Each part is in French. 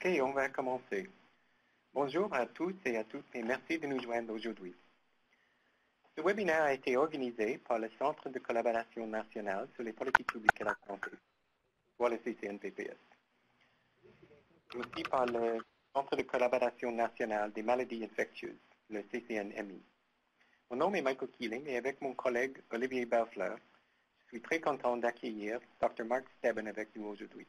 OK, on va commencer. Bonjour à tous et à toutes et merci de nous joindre aujourd'hui. Ce webinaire a été organisé par le Centre de collaboration nationale sur les politiques publiques à la santé, soit le CCNPPS, aussi par le Centre de collaboration nationale des maladies infectieuses, le CCNMI. Mon nom est Michael Keeling et avec mon collègue Olivier Bellefleur, je suis très content d'accueillir Dr. Mark Stebbin avec nous aujourd'hui.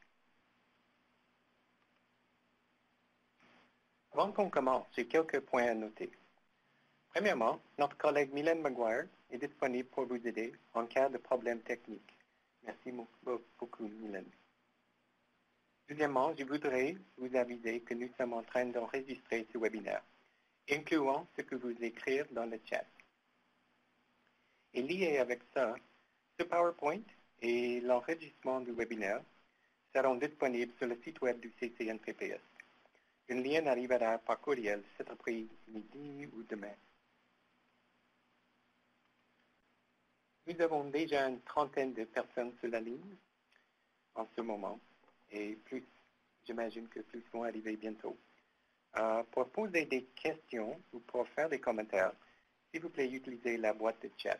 Avant qu'on commence, j'ai quelques points à noter. Premièrement, notre collègue Mylène Maguire est disponible pour vous aider en cas de problème technique. Merci beaucoup, Mylène. Deuxièmement, je voudrais vous aviser que nous sommes en train d'enregistrer ce webinaire, incluant ce que vous écrire dans le chat. Et lié avec ça, ce PowerPoint et l'enregistrement du webinaire seront disponibles sur le site web du CCNPPS. Un lien arrivera par courriel cet après-midi ou demain. Nous avons déjà une trentaine de personnes sur la ligne en ce moment et plus, j'imagine que plus vont arriver bientôt. Euh, pour poser des questions ou pour faire des commentaires, s'il vous plaît, utilisez la boîte de chat.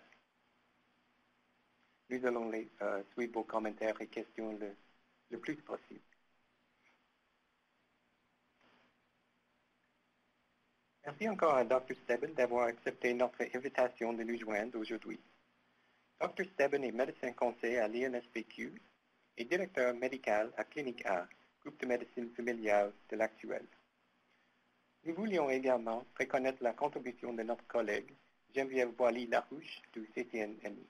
Nous allons les, euh, suivre vos commentaires et questions le plus possible. Merci encore à Dr. Stebbin d'avoir accepté notre invitation de nous joindre aujourd'hui. Dr. Stebbin est médecin conseil à l'INSPQ et directeur médical à Clinique A, groupe de médecine familiale de l'actuel. Nous voulions également reconnaître la contribution de notre collègue Geneviève Boily-Larouche du CTNMI.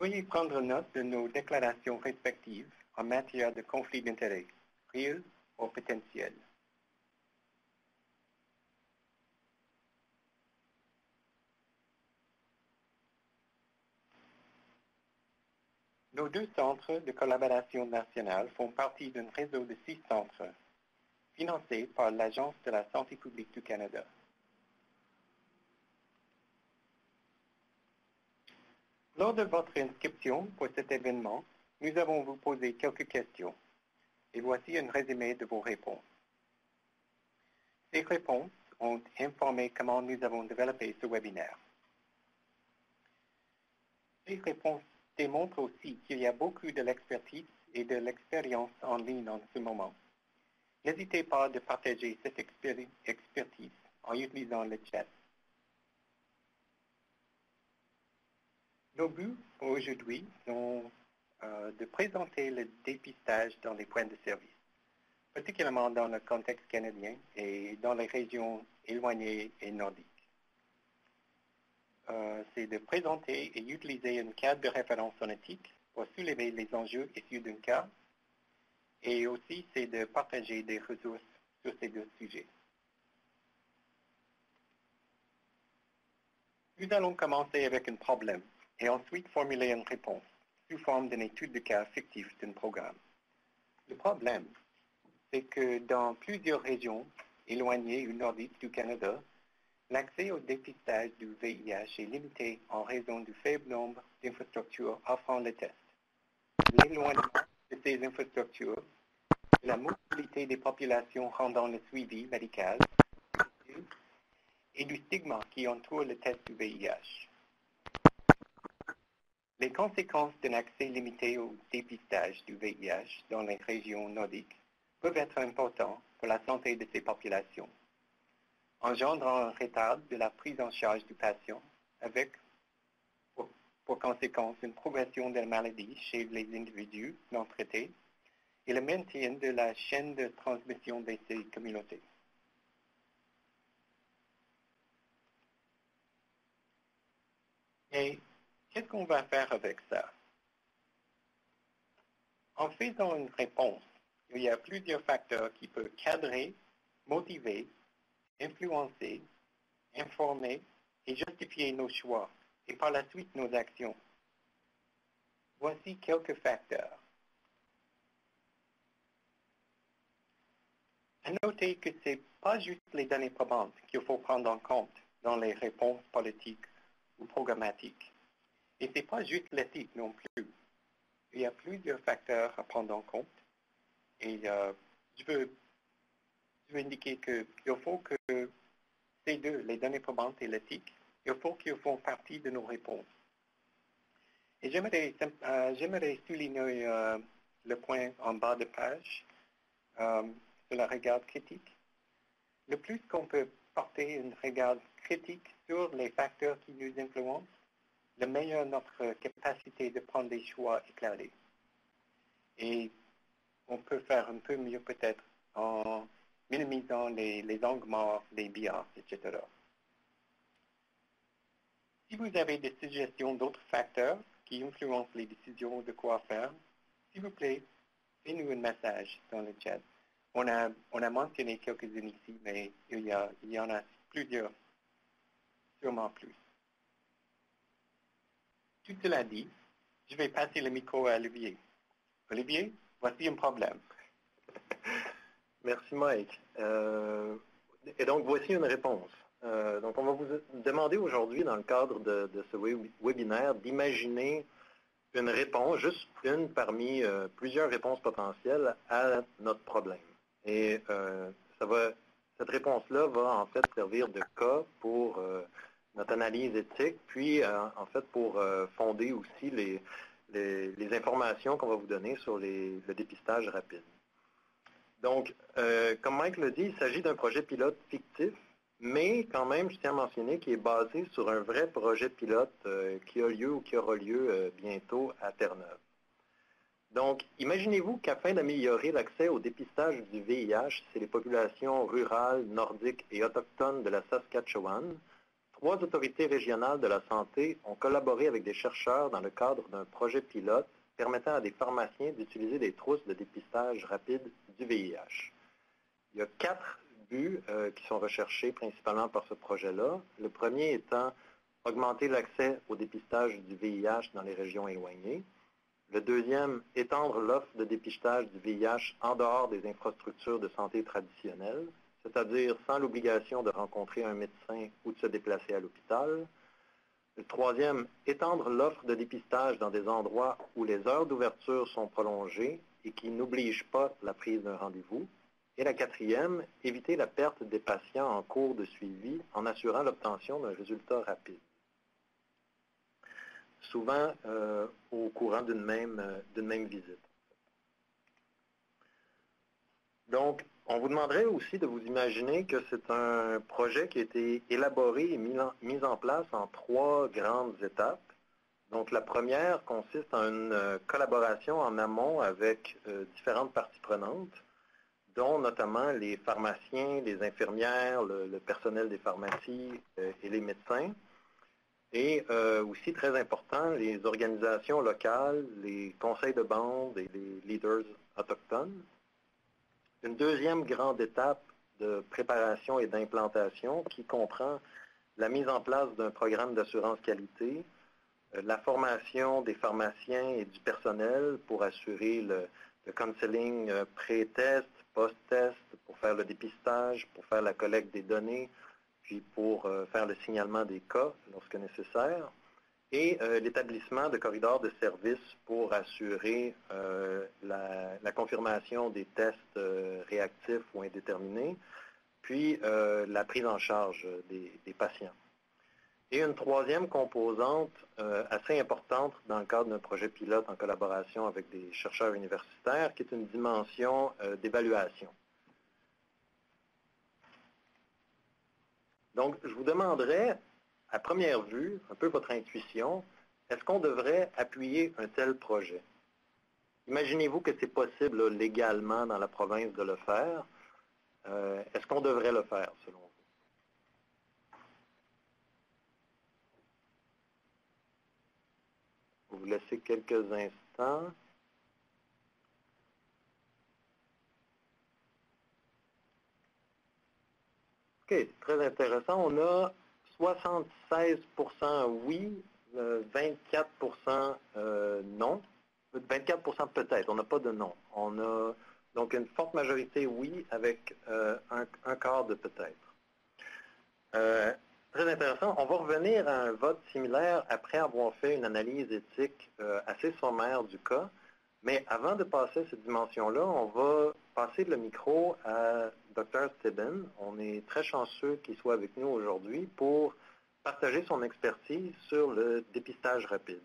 Veuillez prendre note de nos déclarations respectives en matière de conflit d'intérêts réel ou potentiel. Nos deux centres de collaboration nationale font partie d'un réseau de six centres financés par l'Agence de la santé publique du Canada. Lors de votre inscription pour cet événement, nous avons vous posé quelques questions. Et voici un résumé de vos réponses. Ces réponses ont informé comment nous avons développé ce webinaire. Ces réponses démontrent aussi qu'il y a beaucoup de l'expertise et de l'expérience en ligne en ce moment. N'hésitez pas de partager cette expertise en utilisant le chat. Nos buts aujourd'hui sont de présenter le dépistage dans les points de service, particulièrement dans le contexte canadien et dans les régions éloignées et nordiques. Euh, c'est de présenter et utiliser un cadre de référence phonétique pour soulever les enjeux issus d'un cas et aussi c'est de partager des ressources sur ces deux sujets. Nous allons commencer avec un problème et ensuite formuler une réponse sous forme d'une étude de cas fictif d'un programme. Le problème, c'est que dans plusieurs régions éloignées ou nordiques du Canada, l'accès au dépistage du VIH est limité en raison du faible nombre d'infrastructures offrant le test. L'éloignement de ces infrastructures, la mobilité des populations rendant le suivi médical et du stigma qui entoure le test du VIH. Les conséquences d'un accès limité au dépistage du VIH dans les régions nordiques peuvent être importantes pour la santé de ces populations, engendrant un retard de la prise en charge du patient avec pour, conséquence une progression de la maladie chez les individus non traités et le maintien de la chaîne de transmission de ces communautés. Qu'est-ce qu'on va faire avec ça? En faisant une réponse, il y a plusieurs facteurs qui peuvent cadrer, motiver, influencer, informer et justifier nos choix et par la suite nos actions. Voici quelques facteurs. À noter que ce n'est pas juste les données probantes qu'il faut prendre en compte dans les réponses politiques ou programmatiques. Et ce n'est pas juste l'éthique non plus. il y a plusieurs facteurs à prendre en compte. Et je veux, je, veux, indiquer qu'il faut que ces deux, les données probantes et l'éthique, il faut qu'ils font partie de nos réponses. Et j'aimerais euh, souligner euh, le point en bas de page euh, de la regarde critique. Le plus qu'on peut porter une regarde critique sur les facteurs qui nous influencent, le meilleur notre capacité de prendre des choix éclairés. Et on peut faire un peu mieux peut-être en minimisant les, les morts, les biais, etc. Si vous avez des suggestions d'autres facteurs qui influencent les décisions de quoi faire, s'il vous plaît, faites-nous un message dans le chat. On a, on a mentionné quelques-unes ici, mais il y en a plusieurs, sûrement plus. Tout cela dit, je vais passer le micro à Olivier. Olivier, voici un problème. Merci Mike. Euh, et donc voici une réponse. Euh, donc, on va vous demander aujourd'hui, dans le cadre de, ce webinaire, d'imaginer une réponse, juste une parmi euh, plusieurs réponses potentielles à notre problème. Et euh, cette réponse-là va en fait servir de cas pour notre analyse éthique, puis en fait pour fonder aussi les, informations qu'on va vous donner sur le dépistage rapide. Donc, comme Mike le dit, il s'agit d'un projet pilote fictif mais quand même, je tiens à mentionner qu'il est basé sur un vrai projet pilote euh, qui a lieu ou qui aura lieu euh, bientôt à Terre-Neuve. Donc, imaginez-vous qu'afin d'améliorer l'accès au dépistage du VIH chez les populations rurales, nordiques et autochtones de la Saskatchewan, trois autorités régionales de la santé ont collaboré avec des chercheurs dans le cadre d'un projet pilote permettant à des pharmaciens d'utiliser des trousses de dépistage rapide du VIH. Il y a quatre euh, qui sont recherchés principalement par ce projet-là. Le premier étant augmenter l'accès au dépistage du VIH dans les régions éloignées. Le deuxième, étendre l'offre de dépistage du VIH en dehors des infrastructures de santé traditionnelles, c'est-à-dire sans l'obligation de rencontrer un médecin ou de se déplacer à l'hôpital. Le troisième, étendre l'offre de dépistage dans des endroits où les heures d'ouverture sont prolongées et qui n'obligent pas la prise d'un rendez-vous. Et la quatrième, éviter la perte des patients en cours de suivi en assurant l'obtention d'un résultat rapide. Souvent euh, au courant d'une même, euh, même visite. Donc, on vous demanderait aussi de vous imaginer que c'est un projet qui a été élaboré et mis en, place en trois grandes étapes. Donc, la première consiste en une euh, collaboration en amont avec différentes parties prenantes dont notamment les pharmaciens, les infirmières, le, personnel des pharmacies euh, et les médecins. Et euh, aussi très important, les organisations locales, les conseils de bande et les leaders autochtones. Une deuxième grande étape de préparation et d'implantation qui comprend la mise en place d'un programme d'assurance qualité, euh, la formation des pharmaciens et du personnel pour assurer le, counseling pré-test, post-test, pour faire le dépistage, pour faire la collecte des données, puis pour euh, faire le signalement des cas lorsque nécessaire, et euh, l'établissement de corridors de service pour assurer euh, la, confirmation des tests réactifs ou indéterminés, puis la prise en charge des patients. Et une troisième composante euh, assez importante dans le cadre d'un projet pilote en collaboration avec des chercheurs universitaires, qui est une dimension euh, d'évaluation. Donc, je vous demanderais, à première vue, un peu votre intuition, est-ce qu'on devrait appuyer un tel projet? Imaginez-vous que c'est possible légalement dans la province de le faire. Euh, est-ce qu'on devrait le faire, selon vous? vous laisser quelques instants. OK, très intéressant. On a 76 oui, 24% euh, euh, non. 24% peut-être, on n'a pas de non. On a donc une forte majorité oui avec euh, un, quart de peut-être. Très intéressant. On va revenir à un vote similaire après avoir fait une analyse éthique assez sommaire du cas. Mais avant de passer à cette dimension-là, on va passer le micro à Dr. Stibben. On est très chanceux qu'il soit avec nous aujourd'hui pour partager son expertise sur le dépistage rapide.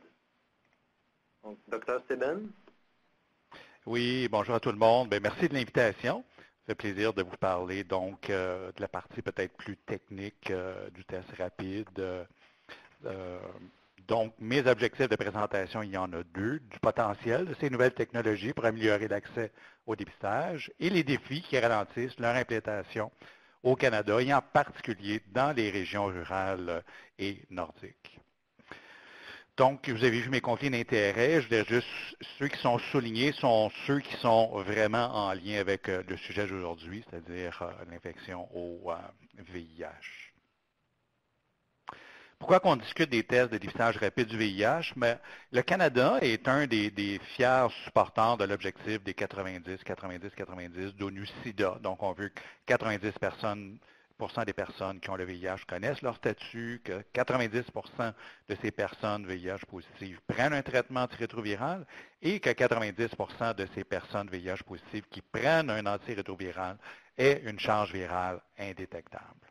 Donc, Dr. Stibben. Oui, bonjour à tout le monde. Bien, merci de l'invitation. Ça fait plaisir de vous parler donc euh, de la partie peut-être plus technique euh, du test rapide. Euh, donc, mes objectifs de présentation, il y en a deux. Du potentiel de ces nouvelles technologies pour améliorer l'accès au dépistage et les défis qui ralentissent leur implémentation au Canada et en particulier dans les régions rurales et nordiques. Donc, vous avez vu mes conflits d'intérêts. Je dirais juste, ceux qui sont soulignés sont ceux qui sont vraiment en lien avec euh, le sujet d'aujourd'hui, c'est-à-dire euh, l'infection au VIH. Pourquoi qu'on discute des tests de dépistage rapide du VIH? Mais le Canada est un des, fiers supporters de l'objectif des 90, 90, 90 d'ONU-SIDA. Donc, on veut que 90 personnes des personnes qui ont le VIH connaissent leur statut, que 90% de ces personnes VIH positives prennent un traitement antirétroviral et que 90% de ces personnes VIH positives qui prennent un antirétroviral aient une charge virale indétectable.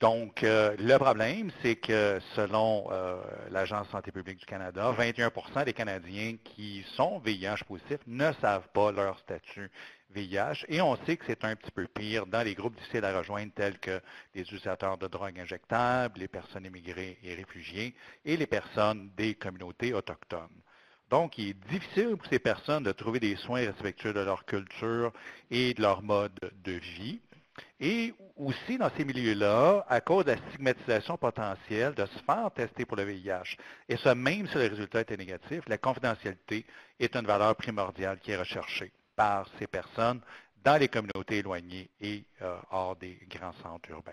Donc, euh, le problème, c'est que selon euh, l'Agence santé publique du Canada, 21% des Canadiens qui sont VIH positifs ne savent pas leur statut VIH et on sait que c'est un petit peu pire dans les groupes difficiles à rejoindre tels que les utilisateurs de drogues injectables, les personnes immigrées et réfugiées et les personnes des communautés autochtones. Donc, il est difficile pour ces personnes de trouver des soins respectueux de leur culture et de leur mode de vie. Et aussi, dans ces milieux-là, à cause de la stigmatisation potentielle de se faire tester pour le VIH, et ce, même si le résultat était négatif, la confidentialité est une valeur primordiale qui est recherchée par ces personnes dans les communautés éloignées et euh, hors des grands centres urbains.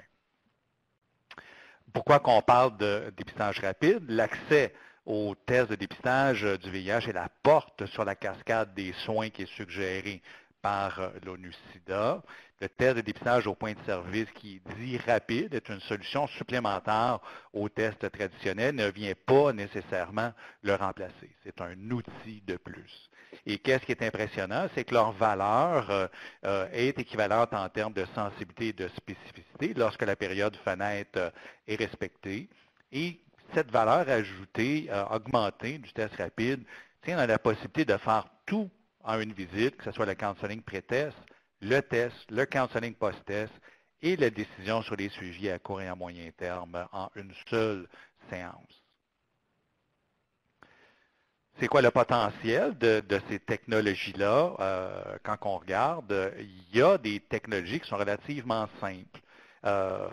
Pourquoi qu'on parle de dépistage rapide? L'accès aux tests de dépistage du VIH est la porte sur la cascade des soins qui est suggérée par euh, l'ONU-SIDA. Le test de dépistage au point de service qui dit rapide est une solution supplémentaire au test traditionnel, ne vient pas nécessairement le remplacer. C'est un outil de plus. Et qu'est-ce qui est impressionnant, c'est que leur valeur euh, euh, est équivalente en termes de sensibilité et de spécificité lorsque la période fenêtre est respectée. Et cette valeur ajoutée, augmentée du test rapide, tient à la possibilité de faire tout en une visite, que ce soit le counseling pré-test, le test, le counseling post-test et la décision sur les suivis à court et à moyen terme en une seule séance. C'est quoi le potentiel de, ces technologies-là? Euh, quand on regarde, il y a des technologies qui sont relativement simples. Euh,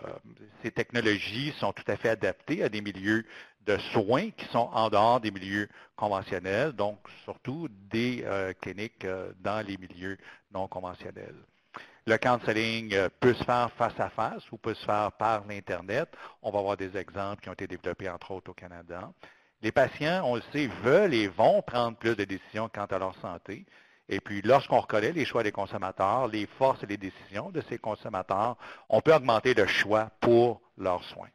ces technologies sont tout à fait adaptées à des milieux de soins qui sont en dehors des milieux conventionnels, donc surtout des euh, cliniques euh, dans les milieux non conventionnels. Le counseling peut se faire face à face ou peut se faire par l'Internet. On va voir des exemples qui ont été développés, entre autres, au Canada. Les patients, on le sait, veulent et vont prendre plus de décisions quant à leur santé. Et puis, lorsqu'on reconnaît les choix des consommateurs, les forces et les décisions de ces consommateurs, on peut augmenter le choix pour leurs soins.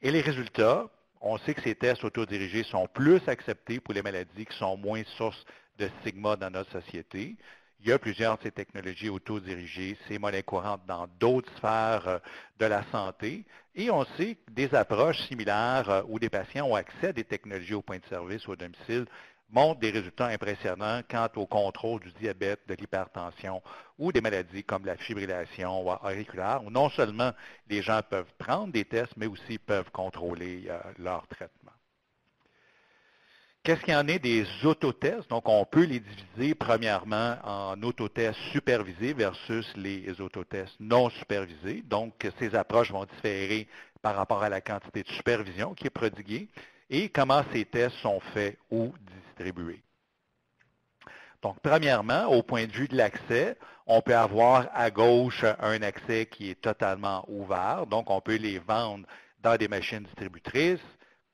Et les résultats, on sait que ces tests autodirigés sont plus acceptés pour les maladies qui sont moins source de stigma dans notre société. Il y a plusieurs de ces technologies autodirigées, c'est monnaie courante dans d'autres sphères euh, de la santé. Et on sait que des approches similaires euh, où des patients ont accès à des technologies au point de service ou au domicile montrent des résultats impressionnants quant au contrôle du diabète, de l'hypertension ou des maladies comme la fibrillation auriculaire, où non seulement les gens peuvent prendre des tests, mais aussi peuvent contrôler euh, leur traitement. Qu'est-ce qu'il y en est des autotests? Donc, on peut les diviser premièrement en autotests supervisés versus les autotests non supervisés. Donc, ces approches vont différer par rapport à la quantité de supervision qui est prodiguée et comment ces tests sont faits ou distribués. Donc, premièrement, au point de vue de l'accès, on peut avoir à gauche un accès qui est totalement ouvert. Donc, on peut les vendre dans des machines distributrices.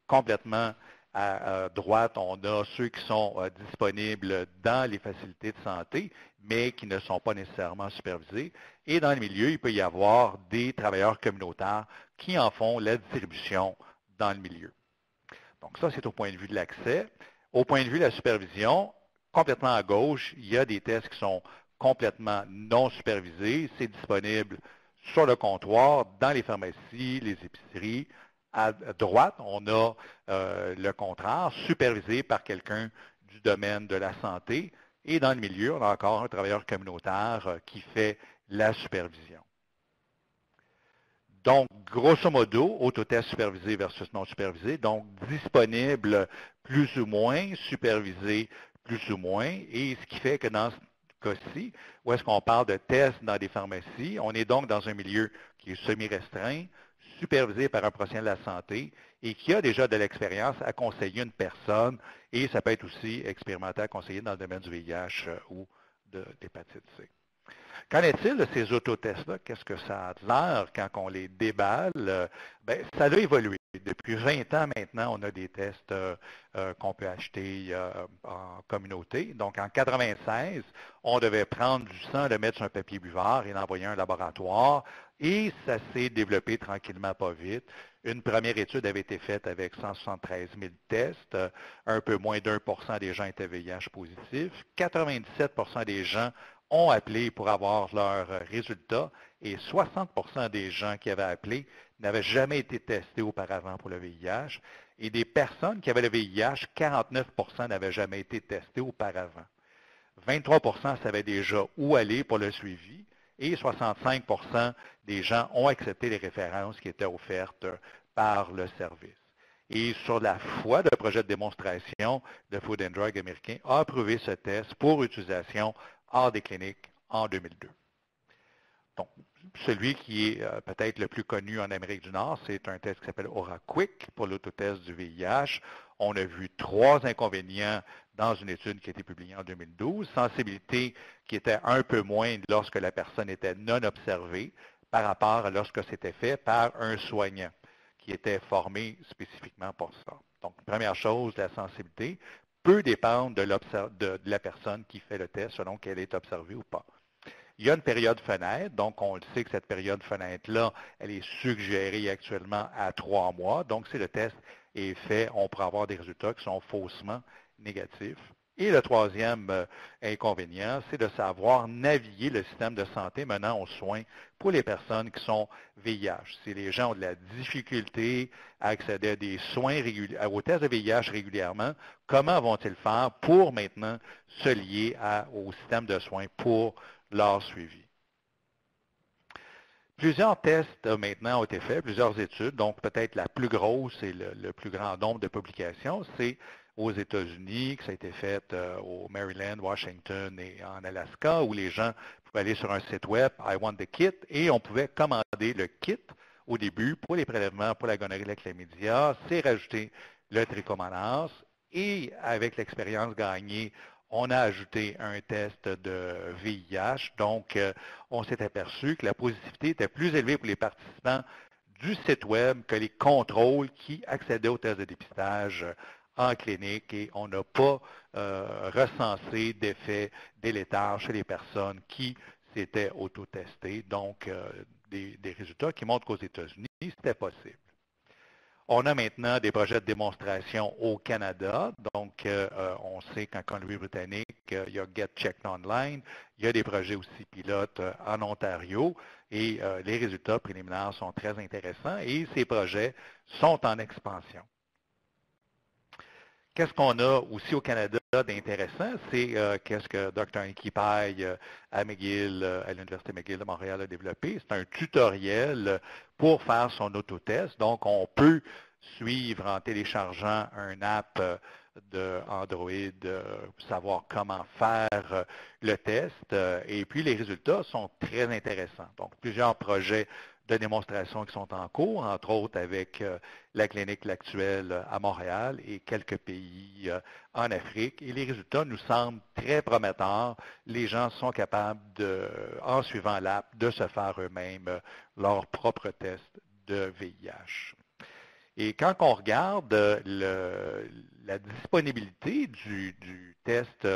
Complètement à, droite, on a ceux qui sont euh, disponibles dans les facilités de santé, mais qui ne sont pas nécessairement supervisés. Et dans le milieu, il peut y avoir des travailleurs communautaires qui en font la distribution dans le milieu. Donc ça, c'est au point de vue de l'accès. Au point de vue de la supervision, complètement à gauche, il y a des tests qui sont complètement non supervisés. C'est disponible sur le comptoir, dans les pharmacies, les épiceries. À droite, on a euh, le contraire, supervisé par quelqu'un du domaine de la santé. Et dans le milieu, on a encore un travailleur communautaire euh, qui fait la supervision. Donc, grosso modo, autotest supervisé versus non supervisé, donc disponible plus ou moins, supervisé plus ou moins, et ce qui fait que dans ce cas-ci, où est-ce qu'on parle de tests dans des pharmacies, on est donc dans un milieu qui est semi-restreint, supervisé par un professionnel de la santé et qui a déjà de l'expérience à conseiller une personne, et ça peut être aussi expérimenté à conseiller dans le domaine du VIH euh, ou de l'hépatite C. Qu'en est-il de ces autotests-là? Qu'est-ce que ça a l'air quand on les déballe? Ben, ça a évolué. Depuis 20 ans maintenant, on a des tests euh, euh, qu'on peut acheter euh, en communauté. Donc, en 96, on devait prendre du sang, le mettre sur un papier buvard et l'envoyer à un laboratoire. Et ça s'est développé tranquillement, pas vite. Une première étude avait été faite avec 173 000 tests. Un peu moins d'un pour cent des gens étaient VIH positifs. 97% des gens ont appelé pour avoir leurs résultats et 60% des gens qui avaient appelé n'avaient jamais été testés auparavant pour le VIH. Et des personnes qui avaient le VIH, 49% n'avaient jamais été testés auparavant. 23% savaient déjà où aller pour le suivi et 65% des gens ont accepté les références qui étaient offertes par le service. Et sur la foi, le projet de démonstration, de Food and Drug américain a approuvé ce test pour utilisation hors des cliniques en 2002. Donc, celui qui est euh, peut-être le plus connu en Amérique du Nord, c'est un test qui s'appelle AuraQuick pour l'autotest du VIH. On a vu trois inconvénients dans une étude qui a été publiée en 2012. Sensibilité qui était un peu moindre lorsque la personne était non observée par rapport à lorsque c'était fait par un soignant qui était formé spécifiquement pour ça. Donc, première chose, la sensibilité peut dépendre de, la personne qui fait le test selon qu'elle est observée ou pas. Il y a une période fenêtre, donc on le sait que cette période fenêtre-là, elle est suggérée actuellement à trois mois. Donc, si le test est fait, on pourra avoir des résultats qui sont faussement négatifs. Et le troisième euh, inconvénient, c'est de savoir naviguer le système de santé menant aux soins pour les personnes qui sont VIH. Si les gens ont de la difficulté à accéder à des soins aux tests de VIH régulièrement, comment vont-ils faire pour maintenant se lier au système de soins pour leur suivi? Plusieurs tests euh, maintenant ont été faits, plusieurs études, donc peut-être la plus grosse et le plus grand nombre de publications, c'est aux États-Unis, que ça a été fait euh, au Maryland, Washington et en Alaska, où les gens pouvaient aller sur un site web, I want the kit, et on pouvait commander le kit au début pour les prélèvements pour la gonorrhée la chlamydia, c'est rajouter le trichomonas, et avec l'expérience gagnée, on a ajouté un test de VIH. Donc, euh, on s'est aperçu que la positivité était plus élevée pour les participants du site web que les contrôles qui accédaient au test de dépistage en clinique et on n'a pas euh, recensé d'effets délétères chez les personnes qui s'étaient autotestées. Donc, euh, des, résultats qui montrent qu'aux États-Unis, c'était possible. On a maintenant des projets de démonstration au Canada. Donc, euh, on sait qu'en Colombie-Britannique, il y a Get Checked Online. Il y a des projets aussi pilotes en Ontario. Et les résultats préliminaires sont très intéressants. Et ces projets sont en expansion. Qu'est-ce qu'on a aussi au Canada d'intéressant? C'est euh, qu'est-ce que Dr. Nicky euh, à McGill, euh, à l'Université McGill de Montréal a développé. C'est un tutoriel pour faire son autotest. Donc, on peut suivre en téléchargeant un app de Android, savoir comment faire le test. et puis, les résultats sont très intéressants. Donc, plusieurs projets de démonstrations qui sont en cours, entre autres avec euh, la clinique actuelle à Montréal et quelques pays euh, en Afrique. Et les résultats nous semblent très prometteurs. Les gens sont capables, de, en suivant l'app, de se faire eux-mêmes euh, leur propre test de VIH. Et quand on regarde la disponibilité du, test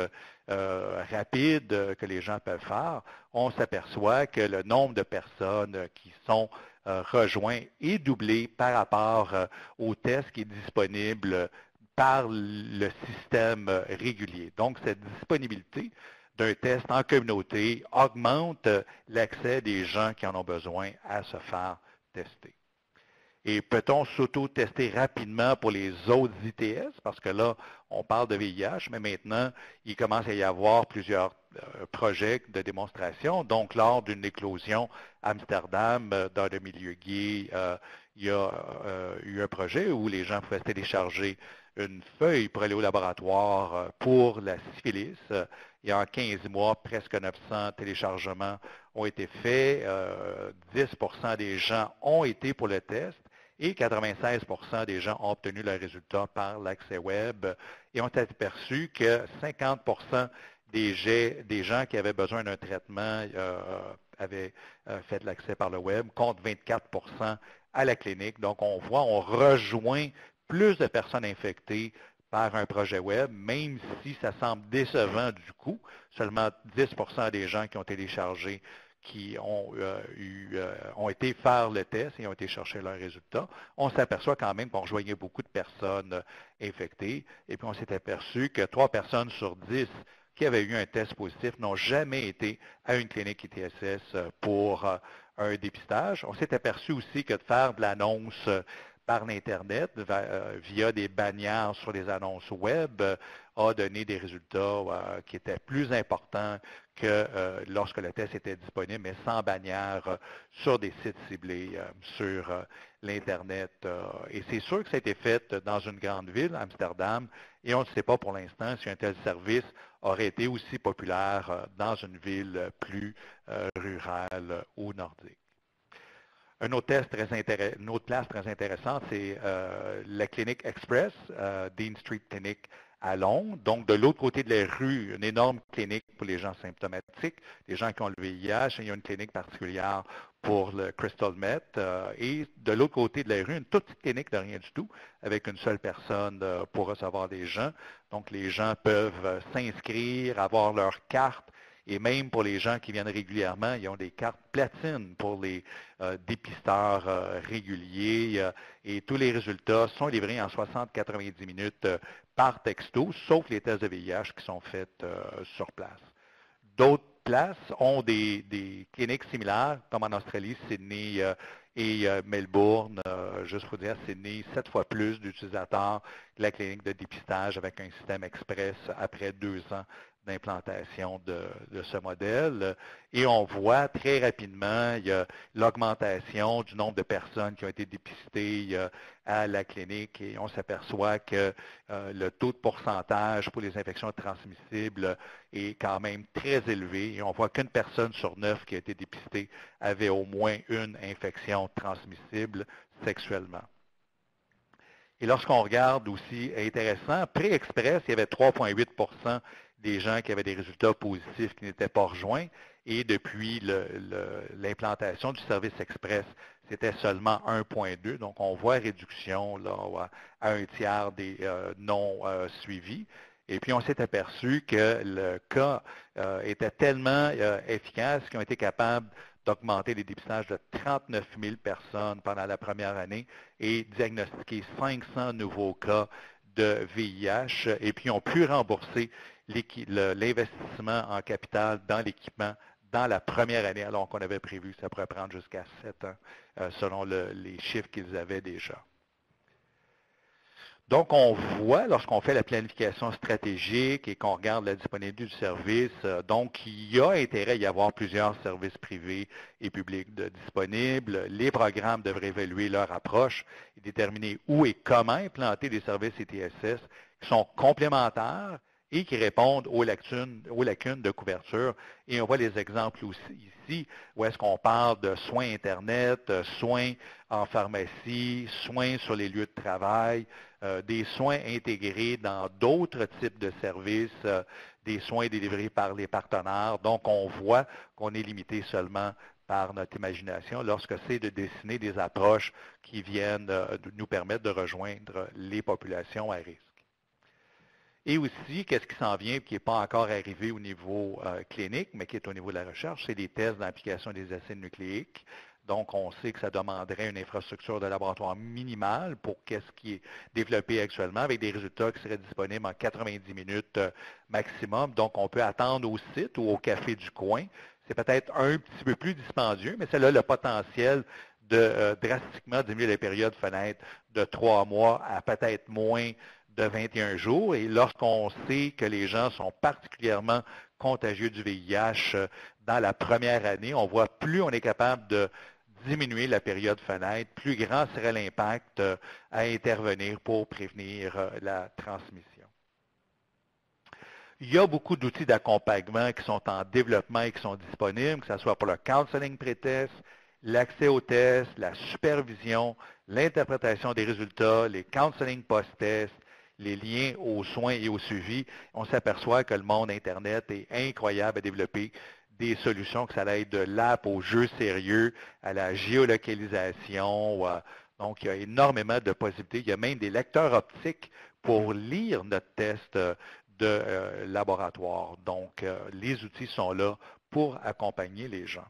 rapide que les gens peuvent faire, on s'aperçoit que le nombre de personnes qui sont euh, rejoints est doublé par rapport euh, au test qui est disponible par le système régulier. Donc, cette disponibilité d'un test en communauté augmente l'accès des gens qui en ont besoin à se faire tester. Et peut-on s'auto-tester rapidement pour les autres ITS? Parce que là, on parle de VIH, mais maintenant, il commence à y avoir plusieurs euh, projets de démonstration. Donc, lors d'une éclosion à Amsterdam, euh, dans le milieu gay, euh, il y a eu un projet où les gens pouvaient télécharger une feuille pour aller au laboratoire pour la syphilis. Et en 15 mois, presque 900 téléchargements ont été faits. 10% des gens ont été pour le test et 96% des gens ont obtenu leurs résultats par l'accès web et ont aperçu que 50 des, des, gens qui avaient besoin d'un traitement euh, avaient euh, fait l'accès par le web, contre 24% à la clinique. Donc, on voit, on rejoint plus de personnes infectées par un projet web, même si ça semble décevant du coup. Seulement 10% des gens qui ont téléchargé qui ont, euh, eu, euh, ont été faire le test et ont été chercher leurs résultats, on s'aperçoit quand même qu'on rejoignait beaucoup de personnes euh, infectées. Et puis on s'est aperçu que trois personnes sur dix qui avaient eu un test positif n'ont jamais été à une clinique ITSS pour un dépistage. On s'est aperçu aussi que de faire de l'annonce par l'Internet via des bannières sur les annonces web a donné des résultats qui étaient plus importants que euh, lorsque le test était disponible, mais sans bannière euh, sur des sites ciblés euh, sur l'Internet. et c'est sûr que ça a été fait dans une grande ville, Amsterdam, et on ne sait pas pour l'instant si un tel service aurait été aussi populaire dans une ville plus rurale ou nordique. Autre une autre place très intéressante, c'est la clinique Express, Dean Street Clinic à Londres. Donc, de l'autre côté de la rue, une énorme clinique pour les gens symptomatiques, les gens qui ont le VIH. il y a une clinique particulière pour le Crystal Met. Euh, et de l'autre côté de la rue, une toute petite clinique de rien du tout, avec une seule personne euh, pour recevoir des gens. Donc, les gens peuvent euh, s'inscrire, avoir leur carte et même pour les gens qui viennent régulièrement, ils ont des cartes platine pour les dépisteurs réguliers. et tous les résultats sont livrés en 60-90 minutes par texto, sauf les tests de VIH qui sont faits euh, sur place. D'autres places ont des, cliniques similaires, comme en Australie, Sydney euh, et euh, Melbourne, juste pour dire, Sydney, sept fois plus d'utilisateurs que la clinique de dépistage avec un système express après deux ans d'implantation de, ce modèle. Et on voit très rapidement l'augmentation du nombre de personnes qui ont été dépistées à la clinique et on s'aperçoit que euh, le taux de pourcentage pour les infections transmissibles est quand même très élevé et on voit qu'une personne sur neuf qui a été dépistée avait au moins une infection transmissible sexuellement. Et lorsqu'on regarde aussi, intéressant, pré-express, il y avait 3,8 des gens qui avaient des résultats positifs qui n'étaient pas rejoints. Et depuis l'implantation du service express, c'était seulement 1,2. Donc, on voit réduction à un tiers des euh, non euh, suivis. Et puis, on s'est aperçu que le cas euh, était tellement efficace qu'ils ont été capables d'augmenter les dépistages de 39 000 personnes pendant la première année et diagnostiquer 500 nouveaux cas de VIH. Et puis, ont pu rembourser l'investissement en capital dans l'équipement dans la première année, alors qu'on avait prévu que ça pourrait prendre jusqu'à sept ans, euh, selon les chiffres qu'ils avaient déjà. Donc, on voit, lorsqu'on fait la planification stratégique et qu'on regarde la disponibilité du service, euh, donc il y a intérêt à y avoir plusieurs services privés et publics disponibles. Les programmes devraient évaluer leur approche et déterminer où et comment implanter des services ETSS qui sont complémentaires et qui répondent aux lacunes, de couverture. Et on voit les exemples aussi ici, où est-ce qu'on parle de soins Internet, euh, soins en pharmacie, soins sur les lieux de travail, euh, des soins intégrés dans d'autres types de services, euh, des soins délivrés par les partenaires. Donc, on voit qu'on est limité seulement par notre imagination lorsque c'est de dessiner des approches qui viennent nous permettre de rejoindre les populations à risque. Et aussi, qu'est-ce qui s'en vient qui n'est pas encore arrivé au niveau euh, clinique, mais qui est au niveau de la recherche, c'est des tests d'application des acides nucléiques. Donc, on sait que ça demanderait une infrastructure de laboratoire minimale pour qu'est-ce qui est développé actuellement, avec des résultats qui seraient disponibles en 90 minutes euh, maximum. Donc, on peut attendre au site ou au café du coin. C'est peut-être un petit peu plus dispendieux, mais c'est là le potentiel de euh, drastiquement diminuer les périodes fenêtres de trois mois à peut-être moins de 21 jours. Et lorsqu'on sait que les gens sont particulièrement contagieux du VIH euh, dans la première année, on voit plus on est capable de diminuer la période fenêtre, plus grand serait l'impact euh, à intervenir pour prévenir euh, la transmission. Il y a beaucoup d'outils d'accompagnement qui sont en développement et qui sont disponibles, que ce soit pour le counseling pré-test, l'accès aux tests, la supervision, l'interprétation des résultats, les counseling post-test, les liens aux soins et au suivi, on s'aperçoit que le monde Internet est incroyable à développer des solutions, que ça aide de l'app au jeu sérieux, à la géolocalisation. donc, il y a énormément de possibilités. Il y a même des lecteurs optiques pour lire notre test de euh, laboratoire. Donc, euh, les outils sont là pour accompagner les gens.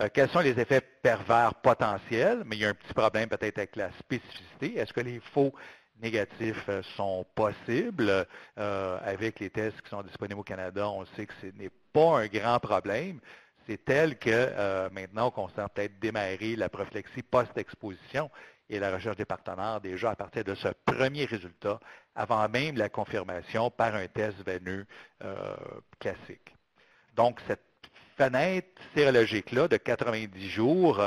Euh, quels sont les effets pervers potentiels? Mais il y a un petit problème peut-être avec la spécificité. Est-ce que les faux négatifs euh, sont possibles. Euh, avec les tests qui sont disponibles au Canada, on sait que ce n'est pas un grand problème. C'est tel que euh, maintenant, on considère peut-être démarrer la prophylaxie post-exposition et la recherche des partenaires déjà à partir de ce premier résultat, avant même la confirmation par un test veineux classique. Donc, cette fenêtre sérologique-là de 90 jours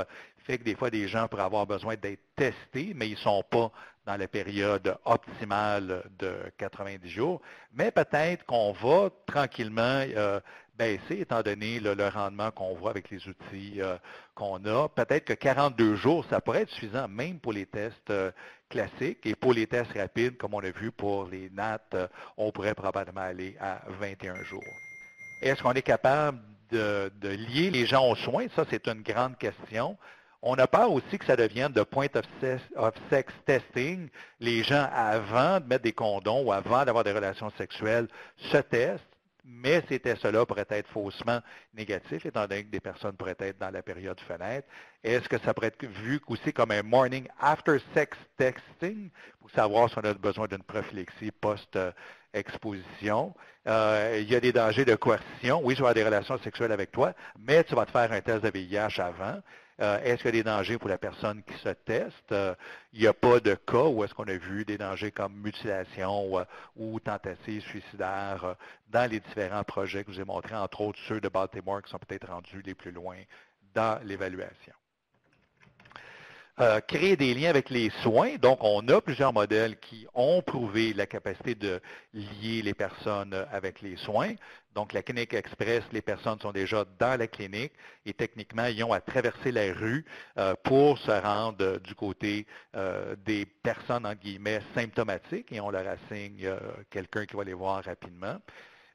fait que des fois, des gens pourraient avoir besoin d'être testés, mais ils ne sont pas dans la période optimale de 90 jours. Mais peut-être qu'on va tranquillement euh, baisser, étant donné le rendement qu'on voit avec les outils euh, qu'on a. Peut-être que 42 jours, ça pourrait être suffisant même pour les tests euh, classiques. Et pour les tests rapides, comme on a vu pour les NAT, on pourrait probablement aller à 21 jours. Est-ce qu'on est capable de, de, lier les gens aux soins? Ça, c'est une grande question. On a peur aussi que ça devienne de point of sex testing. Les gens, avant de mettre des condoms ou avant d'avoir des relations sexuelles, se testent, mais ces tests-là pourraient être faussement négatifs, étant donné que des personnes pourraient être dans la période fenêtre. Est-ce que ça pourrait être vu aussi comme un morning after sex testing? Pour savoir si on a besoin d'une prophylaxie post-exposition? Euh, il y a des dangers de coercition. Oui, je vais avoir des relations sexuelles avec toi, mais tu vas te faire un test de VIH avant. Euh, est-ce qu'il y a des dangers pour la personne qui se teste? Euh, il n'y a pas de cas où est-ce qu'on a vu des dangers comme mutilation euh, ou tentative suicidaire dans les différents projets que je vous ai montrés, entre autres ceux de Baltimore qui sont peut-être rendus les plus loin dans l'évaluation. Euh, créer des liens avec les soins. Donc, on a plusieurs modèles qui ont prouvé la capacité de lier les personnes avec les soins. Donc, la clinique express, les personnes sont déjà dans la clinique et techniquement, ils ont à traverser la rue euh, pour se rendre du côté euh, des personnes, en guillemets, symptomatiques et on leur assigne quelqu'un qui va les voir rapidement.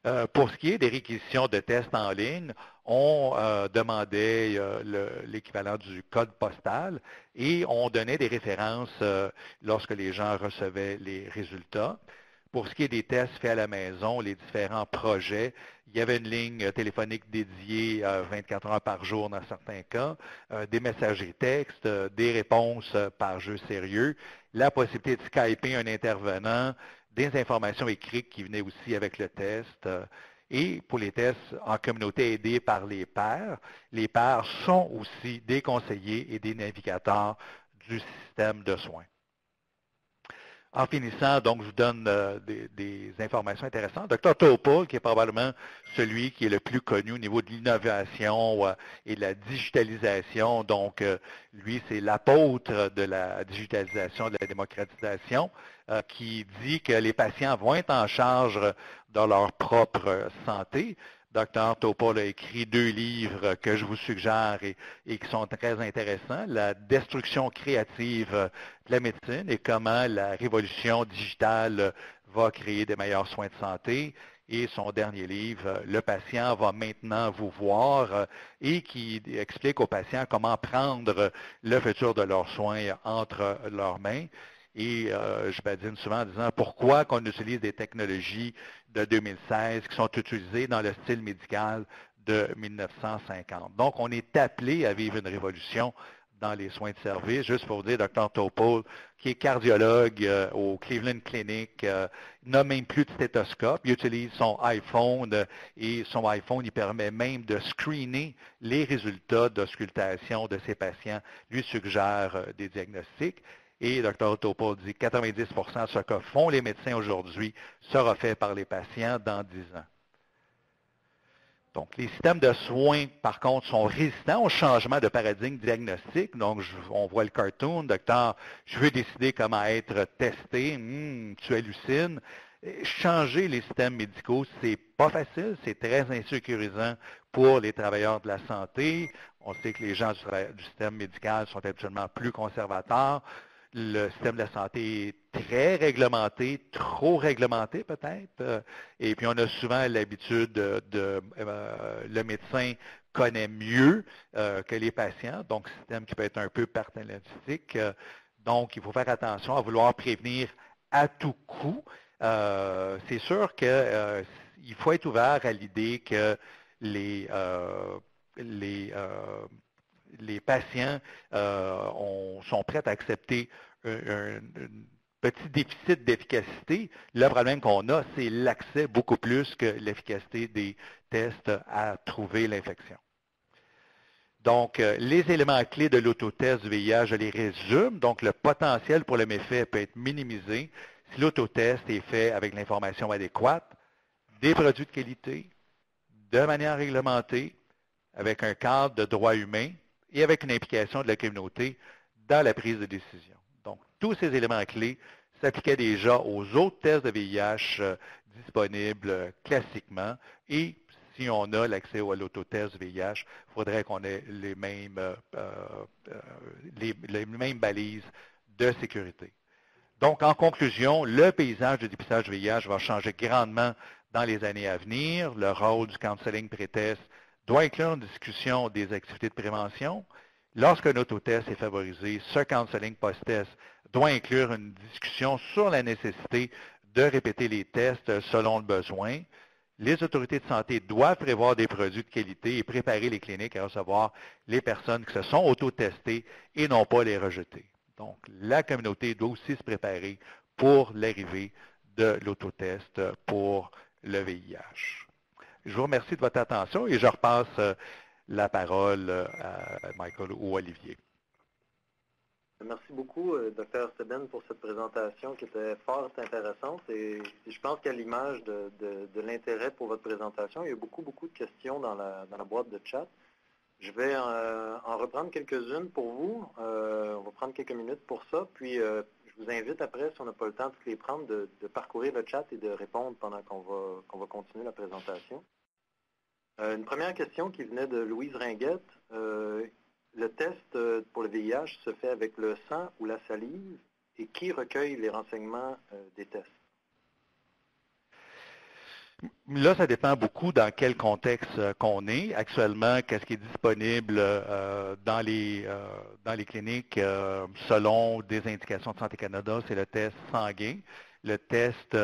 Euh, pour ce qui est des réquisitions de tests en ligne, on euh, demandait euh, l'équivalent du code postal et on donnait des références lorsque les gens recevaient les résultats. Pour ce qui est des tests faits à la maison, les différents projets, il y avait une ligne téléphonique dédiée 24 heures par jour dans certains cas, des messageries textes, des réponses par jeu sérieux, la possibilité de skyper un intervenant, des informations écrites qui venaient aussi avec le test. Euh, et pour les tests en communauté aidés par les pairs, les pairs sont aussi des conseillers et des navigateurs du système de soins. En finissant, donc, je vous donne euh, des, informations intéressantes. Dr. Topol, qui est probablement celui qui est le plus connu au niveau de l'innovation euh, et de la digitalisation. Donc, lui, c'est l'apôtre de la digitalisation, de la démocratisation. Euh, qui dit que les patients vont être en charge de leur propre santé. Dr. Topol a écrit deux livres que je vous suggère et, qui sont très intéressants. La destruction créative de la médecine et comment la révolution digitale va créer des meilleurs soins de santé. Et son dernier livre, Le patient va maintenant vous voir, et qui explique aux patients comment prendre le futur de leurs soins entre leurs mains. Et euh, je badine souvent en disant pourquoi qu'on utilise des technologies de 2016 qui sont utilisées dans le style médical de 1950. Donc, on est appelé à vivre une révolution dans les soins de service. Juste pour vous dire, Dr. Topol, qui est cardiologue euh, au Cleveland Clinic, euh, n'a même plus de stéthoscope. Il utilise son iPhone et son iPhone, il permet même de screener les résultats d'auscultation de ses patients, lui suggère des diagnostics. Et Dr. Topol dit 90% de ce que font les médecins aujourd'hui sera fait par les patients dans 10 ans. Donc, les systèmes de soins, par contre, sont résistants au changement de paradigme diagnostique. Donc, on voit le cartoon, docteur, je veux décider comment être testé, hmm, tu hallucines. Changer les systèmes médicaux, c'est pas facile, c'est très insécurisant pour les travailleurs de la santé. On sait que les gens du système médical sont habituellement plus conservateurs le système de la santé est très réglementé, trop réglementé peut-être, euh, et puis on a souvent l'habitude de, euh, le médecin connaît mieux euh, que les patients, donc système qui peut être un peu paternalistique. donc, il faut faire attention à vouloir prévenir à tout coup. C'est sûr qu'il faut être ouvert à l'idée que les, les les patients euh, sont prêts à accepter un, petit déficit d'efficacité. Le problème qu'on a, c'est l'accès beaucoup plus que l'efficacité des tests à trouver l'infection. Donc, euh, les éléments clés de l'autotest du VIH, je les résume. Donc, le potentiel pour le méfait peut être minimisé si l'autotest est fait avec l'information adéquate, des produits de qualité, de manière réglementée, avec un cadre de droit humain, et avec une implication de la communauté dans la prise de décision. Donc, tous ces éléments clés s'appliquaient déjà aux autres tests de VIH euh, disponibles euh, classiquement et si on a l'accès à l'autotest VIH, il faudrait qu'on ait les mêmes, euh, les, mêmes balises de sécurité. Donc, en conclusion, le paysage de dépistage VIH va changer grandement dans les années à venir. Le rôle du counseling pré-test doit inclure une discussion des activités de prévention. Lorsqu'un autotest est favorisé, ce counseling post-test doit inclure une discussion sur la nécessité de répéter les tests selon le besoin. Les autorités de santé doivent prévoir des produits de qualité et préparer les cliniques à recevoir les personnes qui se sont autotestées et non pas les rejeter. Donc, la communauté doit aussi se préparer pour l'arrivée de l'autotest pour le VIH. Je vous remercie de votre attention et je repasse euh, la parole euh, à Michael ou Olivier. Merci beaucoup, euh, Dr. Seben, pour cette présentation qui était fort intéressante. Et je pense qu'à l'image de, l'intérêt pour votre présentation, il y a beaucoup, beaucoup de questions dans la, boîte de chat. Je vais en, reprendre quelques-unes pour vous. on va prendre quelques minutes pour ça. Puis, je vous invite après, si on n'a pas le temps de les prendre, de, parcourir le chat et de répondre pendant qu'on va, va continuer la présentation. Euh, une première question qui venait de Louise Ringuette. Euh, le test euh, pour le VIH se fait avec le sang ou la salive? Et qui recueille les renseignements des tests? Là, ça dépend beaucoup dans quel contexte qu'on est. Actuellement, qu'est-ce qui est disponible dans, les, dans les cliniques selon des indications de Santé Canada, c'est le test sanguin. Le test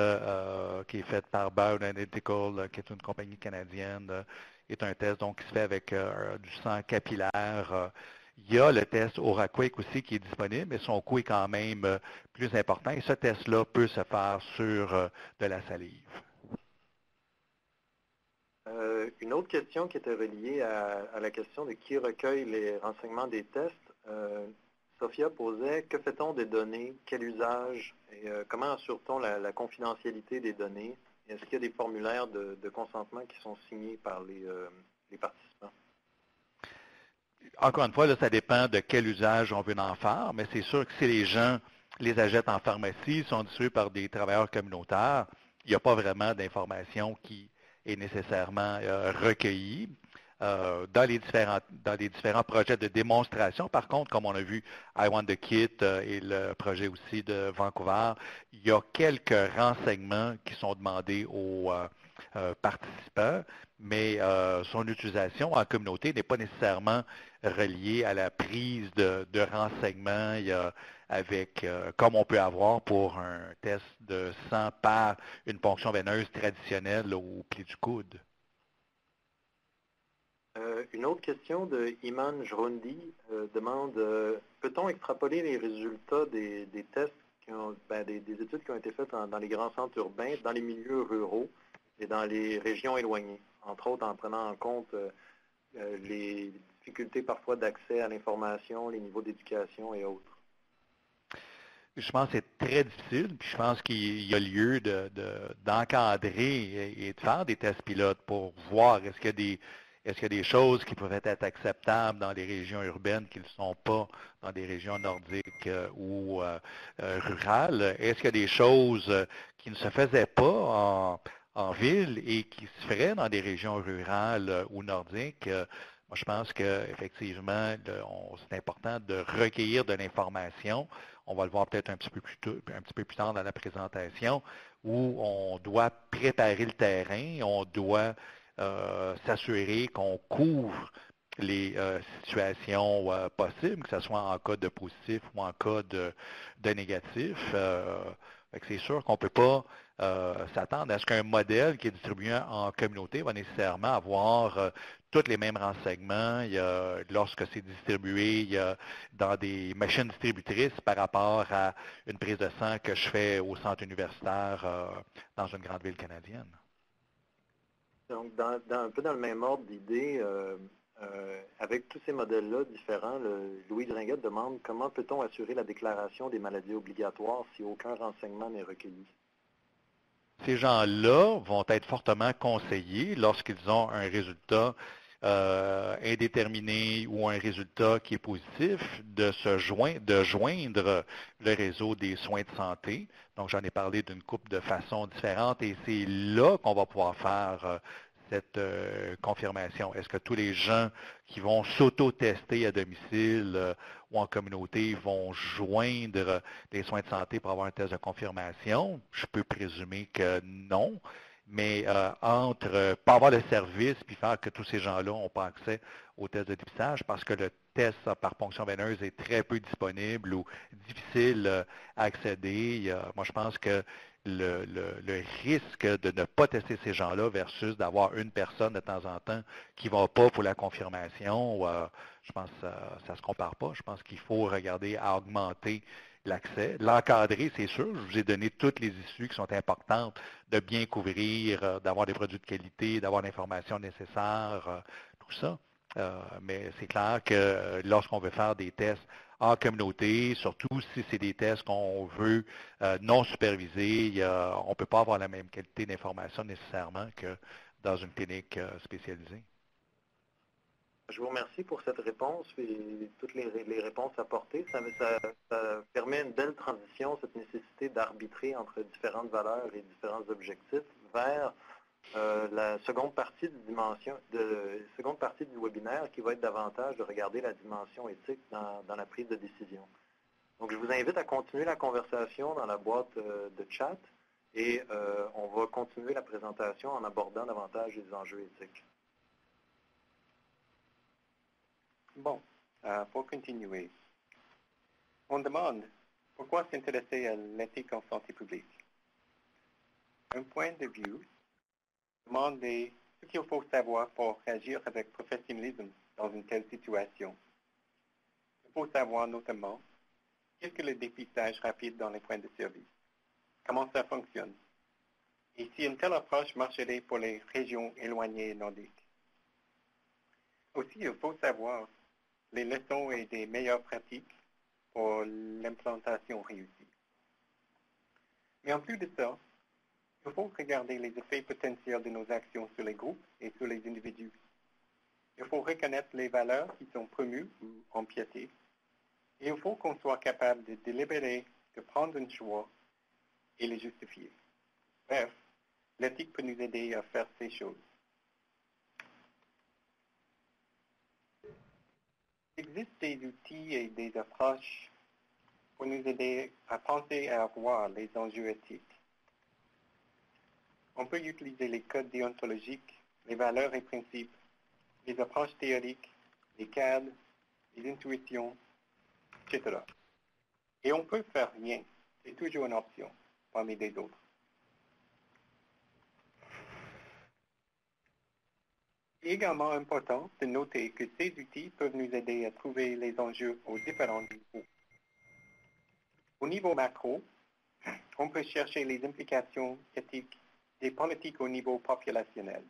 qui est fait par Bioanalytical, qui est une compagnie canadienne, est un test donc, qui se fait avec du sang capillaire. Il y a le test Oraquick aussi qui est disponible, mais son coût est quand même plus important. Et ce test-là peut se faire sur de la salive. Euh, une autre question qui était reliée à, la question de qui recueille les renseignements des tests. Euh, Sophia posait, que fait-on des données, quel usage? Et euh, comment assure-t-on la, confidentialité des données? Est-ce qu'il y a des formulaires de, consentement qui sont signés par les, participants? Encore une fois, ça dépend de quel usage on veut en faire, mais c'est sûr que si les gens les achètent en pharmacie, sont distribués par des travailleurs communautaires, il n'y a pas vraiment d'informations qui est nécessairement euh, recueilli. Euh, dans, les différents, dans les différents projets de démonstration. Par contre, comme on a vu I Want the Kit euh, et le projet aussi de Vancouver, il y a quelques renseignements qui sont demandés aux participants, mais son utilisation en communauté n'est pas nécessairement reliée à la prise de, renseignements. Avec, euh, comme on peut avoir pour un test de sang par une ponction veineuse traditionnelle au pied du coude? une autre question de Iman Jrondi demande peut-on extrapoler les résultats des, tests, ben, des, études qui ont été faites dans les grands centres urbains, dans les milieux ruraux et dans les régions éloignées, entre autres en prenant en compte les difficultés parfois d'accès à l'information, les niveaux d'éducation et autres? Je pense que c'est très difficile, puis je pense qu'il y a lieu d'encadrer et de faire des tests pilotes pour voir est-ce qu'il y a des choses qui peuvent être acceptables dans les régions urbaines qui ne sont pas dans des régions nordiques euh, ou euh, euh, rurales? Est-ce qu'il y a des choses qui ne se faisaient pas en, ville et qui se feraient dans des régions rurales ou nordiques? Moi, je pense qu'effectivement, c'est important de recueillir de l'information on va le voir peut-être un, petit peu plus tard dans la présentation, où on doit préparer le terrain, on doit euh, s'assurer qu'on couvre les euh, situations euh, possibles, que ce soit en cas de positif ou en cas de négatif. c'est sûr qu'on ne peut pas s'attendre à ce qu'un modèle qui est distribué en communauté va nécessairement avoir tous les mêmes renseignements. Il y a, lorsque c'est distribué il y a dans des machines distributrices par rapport à une prise de sang que je fais au centre universitaire euh, dans une grande ville canadienne. Donc, dans, un peu dans le même ordre d'idée, euh, euh, avec tous ces modèles-là différents, Louis Dringuette demande comment peut-on assurer la déclaration des maladies obligatoires si aucun renseignement n'est recueilli? Ces gens-là vont être fortement conseillés lorsqu'ils ont un résultat euh, indéterminé ou un résultat qui est positif, de se joindre, de joindre le réseau des soins de santé. Donc, j'en ai parlé d'une coupe de façons différentes et c'est là qu'on va pouvoir faire euh, cette euh, confirmation. Est-ce que tous les gens qui vont s'auto-tester à domicile ou en communauté vont joindre les soins de santé pour avoir un test de confirmation? Je peux présumer que non mais euh, entre euh, pas avoir le service puis faire que tous ces gens-là n'ont pas accès au test de dépistage parce que le test par ponction veineuse est très peu disponible ou difficile euh, à accéder. moi, je pense que le, risque de ne pas tester ces gens-là versus d'avoir une personne de temps en temps qui ne va pas pour la confirmation, je pense que ça ne se compare pas. Je pense qu'il faut regarder à augmenter l'accès. L'encadrer, c'est sûr. Je vous ai donné toutes les issues qui sont importantes de bien couvrir, euh, d'avoir des produits de qualité, d'avoir l'information nécessaire, euh, tout ça. Euh, mais c'est clair que lorsqu'on veut faire des tests en communauté, surtout si c'est des tests qu'on veut non supervisés, on ne peut pas avoir la même qualité d'information nécessairement que dans une clinique spécialisée. Je vous remercie pour cette réponse et toutes les, réponses apportées. Ça, permet une belle transition, cette nécessité d'arbitrer entre différentes valeurs et différents objectifs vers euh, la seconde partie, du webinaire qui va être davantage de regarder la dimension éthique dans, la prise de décision. Donc, je vous invite à continuer la conversation dans la boîte euh, de chat et euh, on va continuer la présentation en abordant davantage les enjeux éthiques. Bon, euh, pour continuer, on demande pourquoi s'intéresser à l'éthique en santé publique? Un point de vue demande ce qu'il faut savoir pour agir avec professionnalisme dans une telle situation. Il faut savoir notamment qu'est-ce que le dépistage rapide dans les points de service, comment ça fonctionne, et si une telle approche marcherait pour les régions éloignées nordiques? Aussi, il faut savoir les leçons et des meilleures pratiques pour l'implantation réussie. Mais en plus de ça, il faut regarder les effets potentiels de nos actions sur les groupes et sur les individus. Il faut reconnaître les valeurs qui sont promues ou empiétées. Et il faut qu'on soit capable de délibérer, de prendre un choix et les justifier. Bref, l'éthique peut nous aider à faire ces choses. Il existe des outils et des approches pour nous aider à penser et à voir les enjeux éthiques. On peut utiliser les codes déontologiques, les valeurs et principes, les approches théoriques, les cadres, les intuitions, etc. Et on peut faire rien. C'est toujours une option parmi les autres. Également important de noter que ces outils peuvent nous aider à trouver les enjeux aux différents niveaux. Au niveau macro, on peut chercher les implications éthiques des politiques au niveau populationnel.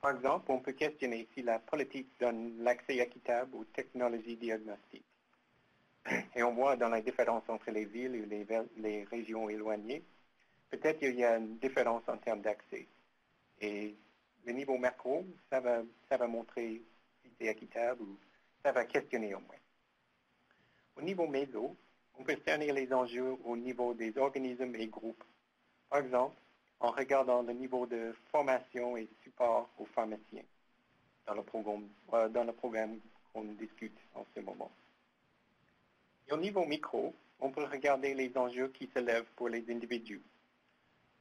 Par exemple, on peut questionner si la politique donne l'accès équitable aux technologies diagnostiques. Et on voit dans la différence entre les villes et les, régions éloignées, peut-être qu'il y a une différence en termes d'accès. Le niveau macro, ça va, ça va montrer si c'est équitable ou ça va questionner au moins. Au niveau méso, on peut cerner les enjeux au niveau des organismes et groupes. Par exemple, en regardant le niveau de formation et support aux pharmaciens dans le programme, euh, dans le programme qu'on discute en ce moment. Et au niveau micro, on peut regarder les enjeux qui se lèvent pour les individus.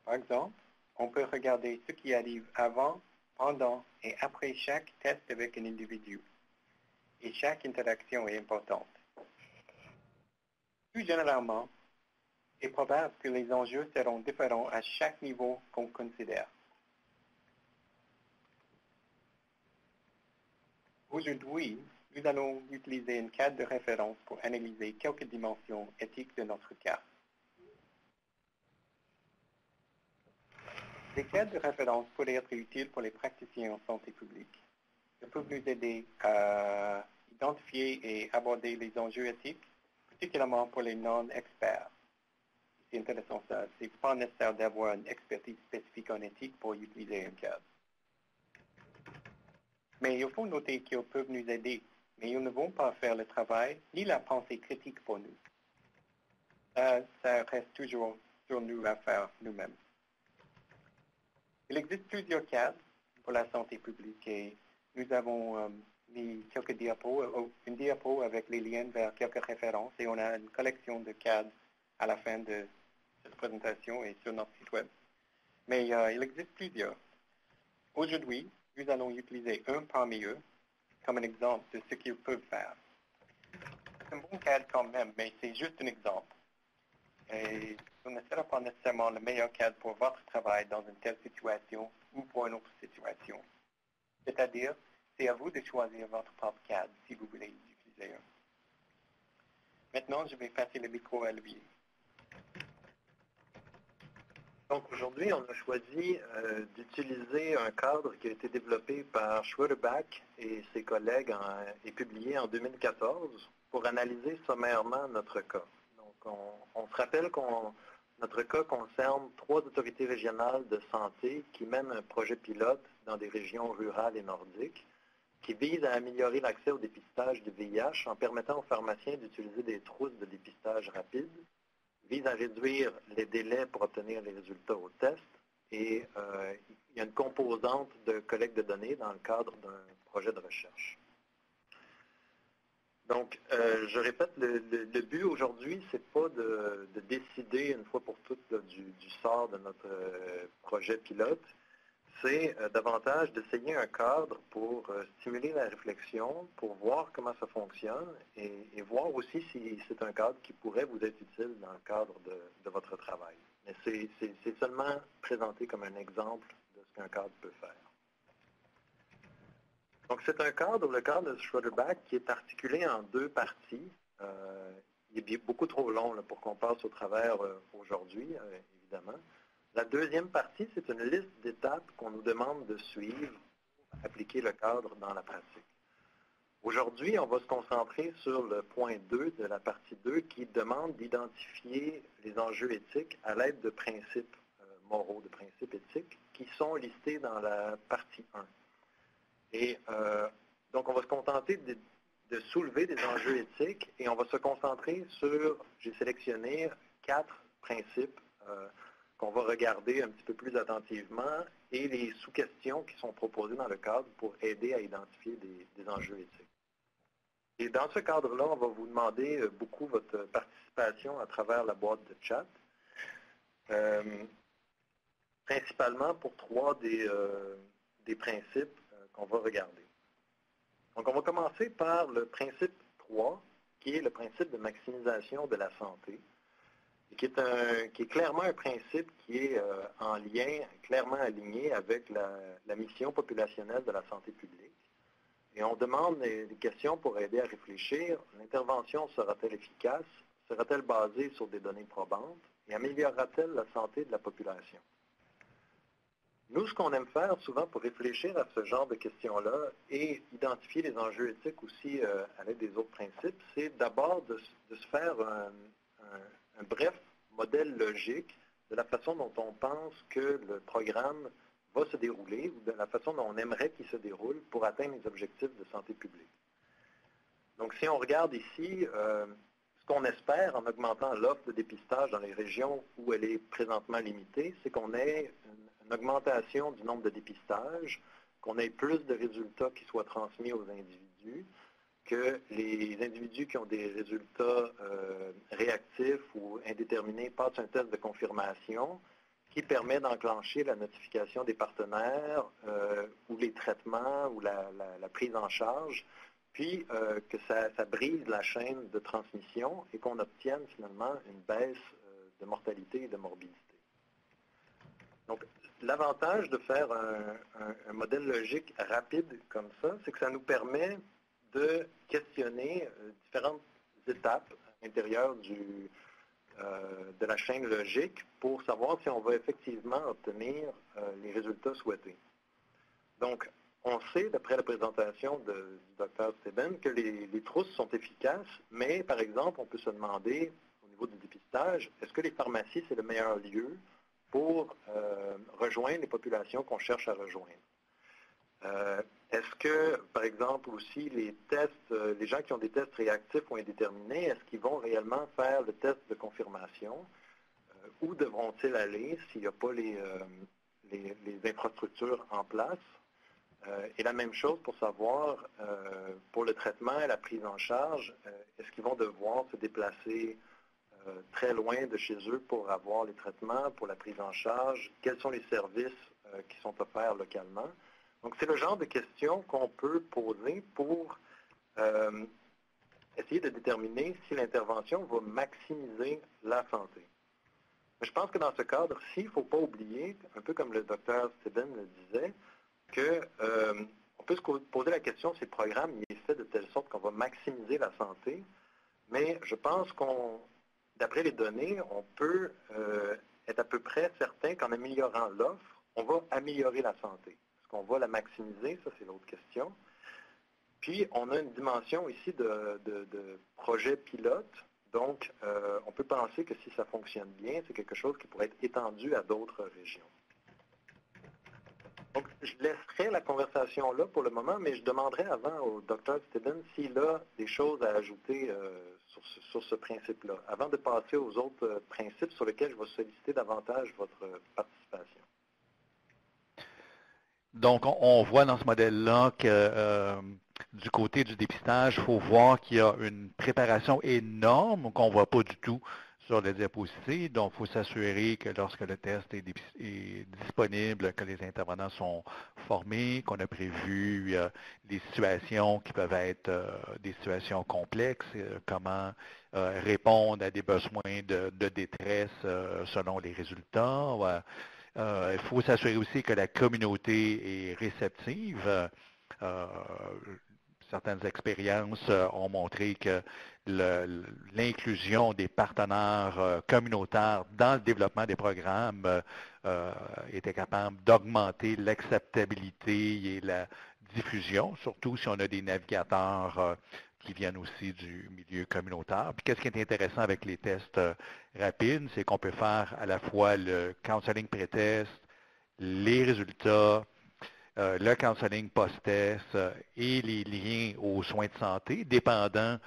Par exemple, on peut regarder ce qui arrive avant, pendant et après chaque test avec un individu. Et chaque interaction est importante. Plus généralement, il est probable que les enjeux seront différents à chaque niveau qu'on considère. Aujourd'hui, nous allons utiliser un cadre de référence pour analyser quelques dimensions éthiques de notre cas. Les cadres de référence pourraient être utiles pour les praticiens en santé publique? Ils peuvent nous aider à identifier et aborder les enjeux éthiques, particulièrement pour les non-experts. C'est intéressant ça. Ce n'est pas nécessaire d'avoir une expertise spécifique en éthique pour utiliser un cadre. Mais il faut noter qu'ils peuvent nous aider, mais ils ne vont pas faire le travail ni la pensée critique pour nous. Ça, ça reste toujours sur nous à faire nous-mêmes. Il existe plusieurs cadres pour la santé publique et nous avons euh, mis quelques diapos, euh, une diapo avec les liens vers quelques références et on a une collection de cadres à la fin de cette présentation et sur notre site web. Mais euh, il existe plusieurs. Aujourd'hui, nous allons utiliser un parmi eux comme un exemple de ce qu'ils peuvent faire. C'est un bon cadre quand même, mais c'est juste un exemple. Et ce ne sera pas nécessairement le meilleur cadre pour votre travail dans une telle situation ou pour une autre situation. C'est-à-dire, c'est à vous de choisir votre propre cadre si vous voulez utiliser un. Maintenant, je vais passer le micro à lui. Donc aujourd'hui, on a choisi euh, d'utiliser un cadre qui a été développé par Schwerbeck et ses collègues et publié en 2014 pour analyser sommairement notre cas. On, se rappelle que notre cas concerne trois autorités régionales de santé qui mènent un projet pilote dans des régions rurales et nordiques qui vise à améliorer l'accès au dépistage du VIH en permettant aux pharmaciens d'utiliser des trousses de dépistage rapides vise à réduire les délais pour obtenir les résultats au test et euh, il y a une composante de collecte de données dans le cadre d'un projet de recherche. Donc, euh, je répète, le, but aujourd'hui, ce n'est pas de, décider une fois pour toutes du, sort de notre euh, projet pilote, c'est euh, davantage d'essayer un cadre pour stimuler la réflexion, pour voir comment ça fonctionne et, voir aussi si c'est un cadre qui pourrait vous être utile dans le cadre de, votre travail. Mais c'est seulement présenté comme un exemple de ce qu'un cadre peut faire. Donc c'est un cadre, le cadre de Schroederbach, qui est articulé en deux parties. Euh, il est beaucoup trop long pour qu'on passe au travers aujourd'hui, évidemment. La deuxième partie, c'est une liste d'étapes qu'on nous demande de suivre pour appliquer le cadre dans la pratique. Aujourd'hui, on va se concentrer sur le point 2 de la partie 2 qui demande d'identifier les enjeux éthiques à l'aide de principes euh, moraux, de principes éthiques qui sont listés dans la partie 1. Et euh, donc, on va se contenter de, soulever des enjeux éthiques et on va se concentrer sur, j'ai sélectionné quatre principes euh, qu'on va regarder un petit peu plus attentivement et les sous-questions qui sont proposées dans le cadre pour aider à identifier des, enjeux éthiques. Et dans ce cadre-là, on va vous demander euh, beaucoup votre participation à travers la boîte de chat, principalement pour trois des principes qu'on va regarder. Donc, on va commencer par le principe 3, qui est le principe de maximisation de la santé. qui est, qui est clairement un principe qui est euh, en lien, clairement aligné avec la, mission populationnelle de la santé publique. Et on demande des, questions pour aider à réfléchir. L'intervention sera-t-elle efficace? Sera-t-elle basée sur des données probantes? Et améliorera-t-elle la santé de la population? Nous, ce qu'on aime faire souvent pour réfléchir à ce genre de questions-là et identifier les enjeux éthiques aussi euh, l'aide des autres principes, c'est d'abord de, se faire un, un bref modèle logique de la façon dont on pense que le programme va se dérouler ou de la façon dont on aimerait qu'il se déroule pour atteindre les objectifs de santé publique. Donc, si on regarde ici, euh, ce qu'on espère en augmentant l'offre de dépistage dans les régions où elle est présentement limitée, c'est qu'on ait une, une, augmentation du nombre de dépistages, qu'on ait plus de résultats qui soient transmis aux individus, que les individus qui ont des résultats euh, réactifs ou indéterminés passent un test de confirmation qui permet d'enclencher la notification des partenaires euh, ou les traitements ou la, prise en charge, puis euh, que ça, brise la chaîne de transmission et qu'on obtienne finalement une baisse de mortalité et de morbidité. Donc, l'avantage de faire un modèle logique rapide comme ça, c'est que ça nous permet de questionner euh, différentes étapes à l'intérieur euh, de la chaîne logique pour savoir si on va effectivement obtenir euh, les résultats souhaités. Donc, on sait, d'après la présentation de, du Dr. Steben, que les, trousses sont efficaces, mais par exemple, on peut se demander, au niveau du dépistage, est-ce que les pharmacies, c'est le meilleur lieu pour rejoindre les populations qu'on cherche à rejoindre? Euh, est-ce que, par exemple, aussi les tests, euh, les gens qui ont des tests réactifs ou indéterminés, est-ce qu'ils vont réellement faire le test de confirmation? Euh, où devront-ils aller s'il n'y a pas les, infrastructures en place? et la même chose pour savoir, pour le traitement et la prise en charge, est-ce qu'ils vont devoir se déplacer très loin de chez eux pour avoir les traitements, pour la prise en charge? Quels sont les services qui sont offerts localement? Donc, c'est le genre de questions qu'on peut poser pour euh, essayer de déterminer si l'intervention va maximiser la santé. Mais je pense que dans ce cadre-ci, il ne faut pas oublier, un peu comme le docteur Steben le disait, qu'on euh, peut se poser la question si le programme est fait de telle sorte qu'on va maximiser la santé, mais je pense qu'on, d'après les données, on peut euh, être à peu près certain qu'en améliorant l'offre, on va améliorer la santé on va la maximiser? Ça, c'est l'autre question. Puis, on a une dimension ici de, projet pilote. Donc, euh, on peut penser que si ça fonctionne bien, c'est quelque chose qui pourrait être étendu à d'autres régions. Donc, je laisserai la conversation là pour le moment, mais je demanderai avant au Dr. Stevens s'il a des choses à ajouter euh, sur ce, sur ce principe-là, avant de passer aux autres euh, principes sur lesquels je vais solliciter davantage votre participation. Donc, on, voit dans ce modèle-là que euh, du côté du dépistage, il faut voir qu'il y a une préparation énorme qu'on ne voit pas du tout sur les diapositives. Donc, il faut s'assurer que lorsque le test est, disponible, que les intervenants sont formés, qu'on a prévu euh, des situations qui peuvent être euh, des situations complexes, comment répondre à des besoins de, détresse selon les résultats euh, il faut s'assurer aussi que la communauté est réceptive. Euh, certaines expériences ont montré que l'inclusion des partenaires euh, communautaires dans le développement des programmes était capable d'augmenter l'acceptabilité et la diffusion, surtout si on a des navigateurs qui viennent aussi du milieu communautaire. Puis qu'est-ce qui est intéressant avec les tests euh, rapides, c'est qu'on peut faire à la fois le counseling pré-test, les résultats, euh, le counseling post-test euh, et les liens aux soins de santé, dépendant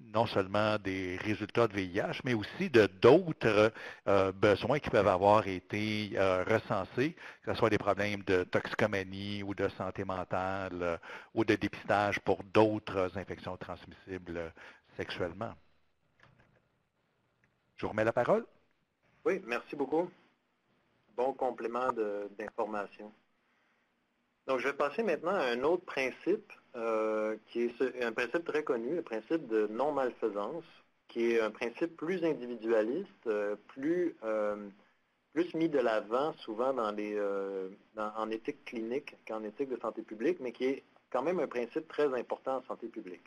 non seulement des résultats de VIH, mais aussi de d'autres besoins qui peuvent avoir été recensés, que ce soit des problèmes de toxicomanie ou de santé mentale ou de dépistage pour d'autres infections transmissibles sexuellement. Je vous remets la parole. Oui, merci beaucoup. Bon complément d'information. Donc, je vais passer maintenant à un autre principe, euh, qui est un principe très connu, le principe de non-malfaisance, qui est un principe plus individualiste, plus, plus mis de l'avant souvent dans en éthique clinique qu'en éthique de santé publique, mais qui est quand même un principe très important en santé publique.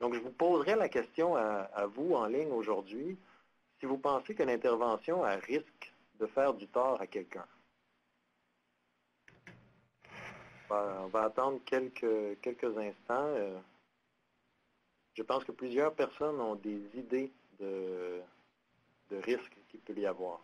Donc, je vous poserai la question à, vous en ligne aujourd'hui, si vous pensez que l'intervention a risque de faire du tort à quelqu'un. On va attendre quelques, quelques instants. Euh. Je pense que plusieurs personnes ont des idées de, de risques qu'il peut y avoir.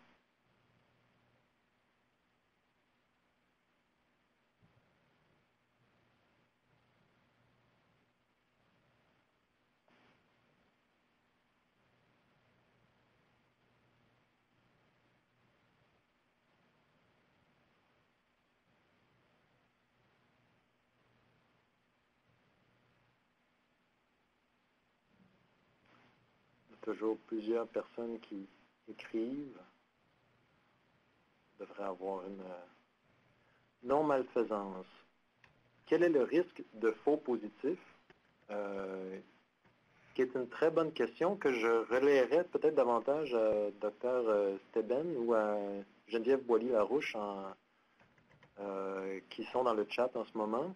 Plusieurs personnes qui écrivent. devraient avoir une euh, non-malfaisance. Quel est le risque de faux positif? Euh, qui est une très bonne question que je relayerai peut-être davantage à Dr. Euh, Steben ou à Geneviève Boilly-Larouche qui sont dans le chat en ce moment.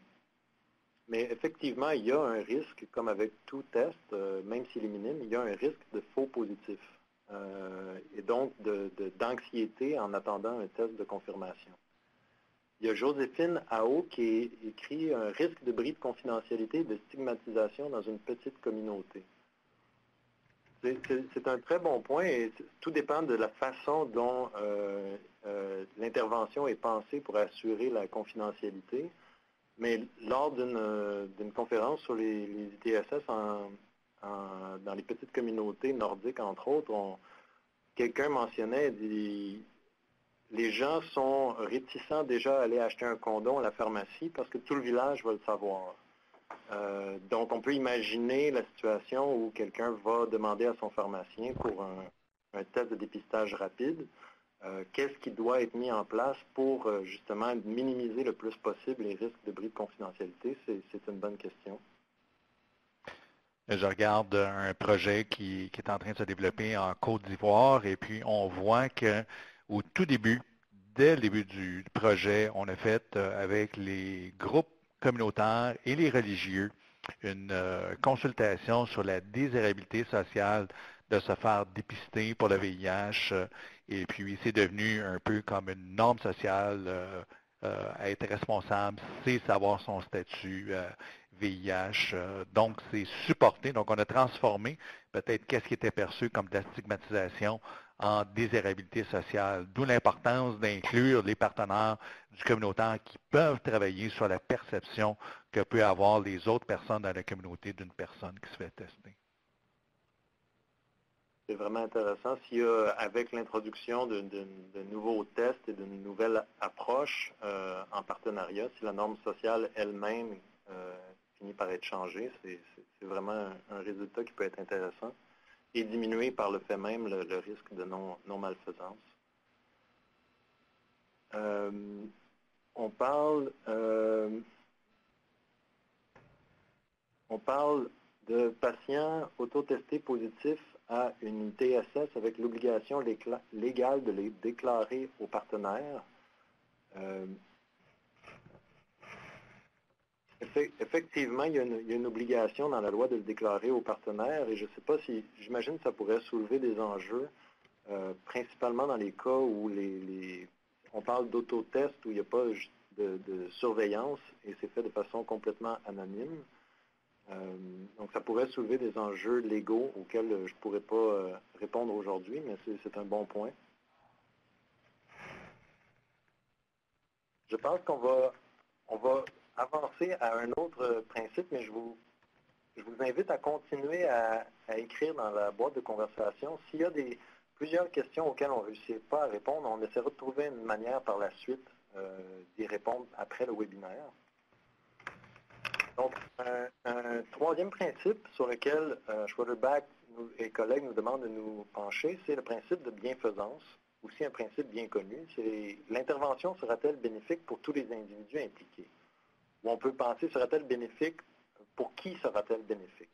Mais effectivement, il y a un risque, comme avec tout test, euh, même s'il est minime, il y a un risque de faux positif. Euh, et donc d'anxiété en attendant un test de confirmation. Il y a Joséphine Ao qui écrit un risque de bris de confidentialité et de stigmatisation dans une petite communauté. C'est un très bon point et tout dépend de la façon dont euh, l'intervention est pensée pour assurer la confidentialité. Mais lors d'une conférence sur les, ITSS dans les petites communautés nordiques, entre autres, quelqu'un mentionnait, dit, les gens sont réticents déjà à aller acheter un condom à la pharmacie parce que tout le village va le savoir. Euh, donc, on peut imaginer la situation où quelqu'un va demander à son pharmacien pour un test de dépistage rapide. Euh, qu'est-ce qui doit être mis en place pour euh, justement minimiser le plus possible les risques de bris de confidentialité? C'est une bonne question. Je regarde un projet qui, est en train de se développer en Côte d'Ivoire et puis on voit qu'au tout début, dès le début du projet, on a fait euh, avec les groupes communautaires et les religieux une consultation sur la désirabilité sociale de se faire dépister pour le VIH. Euh, et puis, c'est devenu un peu comme une norme sociale. Euh, euh, être responsable, c'est savoir son statut VIH. donc, c'est supporté. Donc, on a transformé peut-être qu'est-ce qui était perçu comme de la stigmatisation en désirabilité sociale, d'où l'importance d'inclure les partenaires du communautaire qui peuvent travailler sur la perception que peuvent avoir les autres personnes dans la communauté d'une personne qui se fait tester. C'est vraiment intéressant. S'il y a, avec l'introduction de, nouveaux tests et d'une nouvelle approche euh, en partenariat, si la norme sociale elle-même euh, finit par être changée, c'est vraiment un, résultat qui peut être intéressant et diminuer par le fait même le, risque de non-malfaisance. Euh, on parle on parle de patients autotestés positifs à une TSS avec l'obligation légale de les déclarer aux partenaires. Euh, effectivement, il y, a une, obligation dans la loi de le déclarer aux partenaires et je ne sais pas si, j'imagine que ça pourrait soulever des enjeux, euh, principalement dans les cas où les, on parle d'autotest, où il n'y a pas de surveillance et c'est fait de façon complètement anonyme. Euh, donc, ça pourrait soulever des enjeux légaux auxquels je ne pourrais pas euh, répondre aujourd'hui, mais c'est un bon point. Je pense qu'on va, on va avancer à un autre principe, mais je vous, je vous invite à continuer à, écrire dans la boîte de conversation. S'il y a des, plusieurs questions auxquelles on ne réussit pas à répondre, on essaiera de trouver une manière par la suite euh, d'y répondre après le webinaire. Donc, un, troisième principe sur lequel euh, et collègues nous demandent de nous pencher, c'est le principe de bienfaisance, aussi un principe bien connu. C'est l'intervention sera-t-elle bénéfique pour tous les individus impliqués? Ou on peut penser, sera-t-elle bénéfique, pour qui sera-t-elle bénéfique?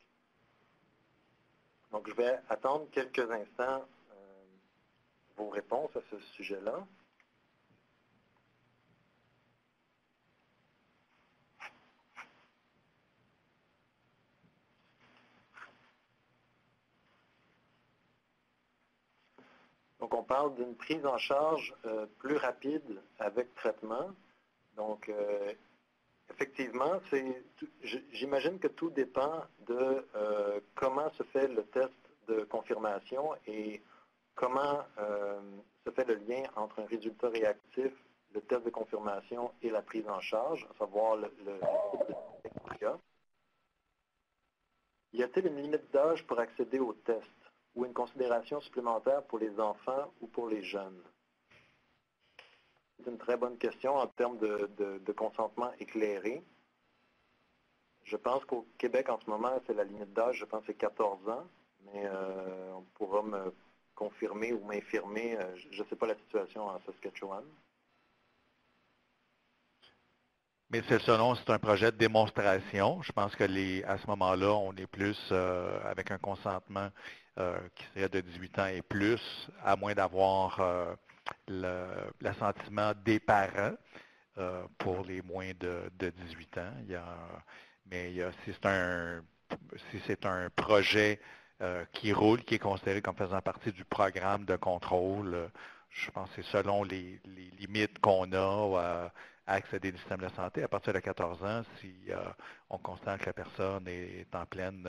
Donc, je vais attendre quelques instants euh, vos réponses à ce sujet-là. On parle d'une prise en charge euh, plus rapide avec traitement. Donc, euh, effectivement, j'imagine que tout dépend de euh, comment se fait le test de confirmation et comment se fait le lien entre un résultat réactif, le test de confirmation et la prise en charge, à savoir le, le Y a-t-il une limite d'âge pour accéder au test? Ou une considération supplémentaire pour les enfants ou pour les jeunes? C'est une très bonne question en termes de, consentement éclairé. Je pense qu'au Québec, en ce moment, c'est la limite d'âge, je pense que c'est 14 ans, mais euh, on pourra me confirmer ou m'infirmer, euh, je ne sais pas la situation en Saskatchewan. Mais c'est selon, c'est un projet de démonstration. Je pense que à ce moment-là, on est plus euh, avec un consentement qui serait de 18 ans et plus, à moins d'avoir euh, l'assentiment des parents euh, pour les moins de, 18 ans. mais si c'est un, si un projet qui roule, qui est considéré comme faisant partie du programme de contrôle, je pense que c'est selon les, limites qu'on a à accéder au système de santé. À partir de 14 ans, si on constate que la personne est en pleine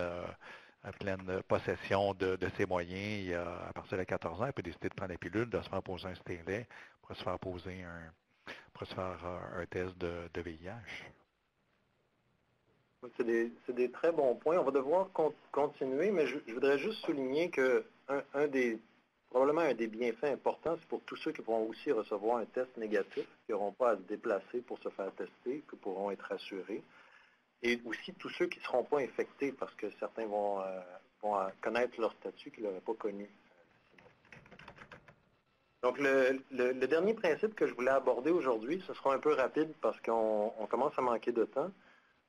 à pleine possession de, ses moyens à partir de 14 ans, elle peut décider de prendre la pilule, de se faire poser un stérilet pour se faire poser un, pour se faire euh, un test de, VIH. C'est des, très bons points. On va devoir continuer, mais je, voudrais juste souligner que un, des, probablement un des bienfaits importants, c'est pour tous ceux qui vont aussi recevoir un test négatif, qui n'auront pas à se déplacer pour se faire tester, qui pourront être assurés et aussi tous ceux qui ne seront pas infectés parce que certains vont, euh, euh, connaître leur statut qu'ils n'avaient pas connu. Donc, le, dernier principe que je voulais aborder aujourd'hui, ce sera un peu rapide parce qu'on commence à manquer de temps.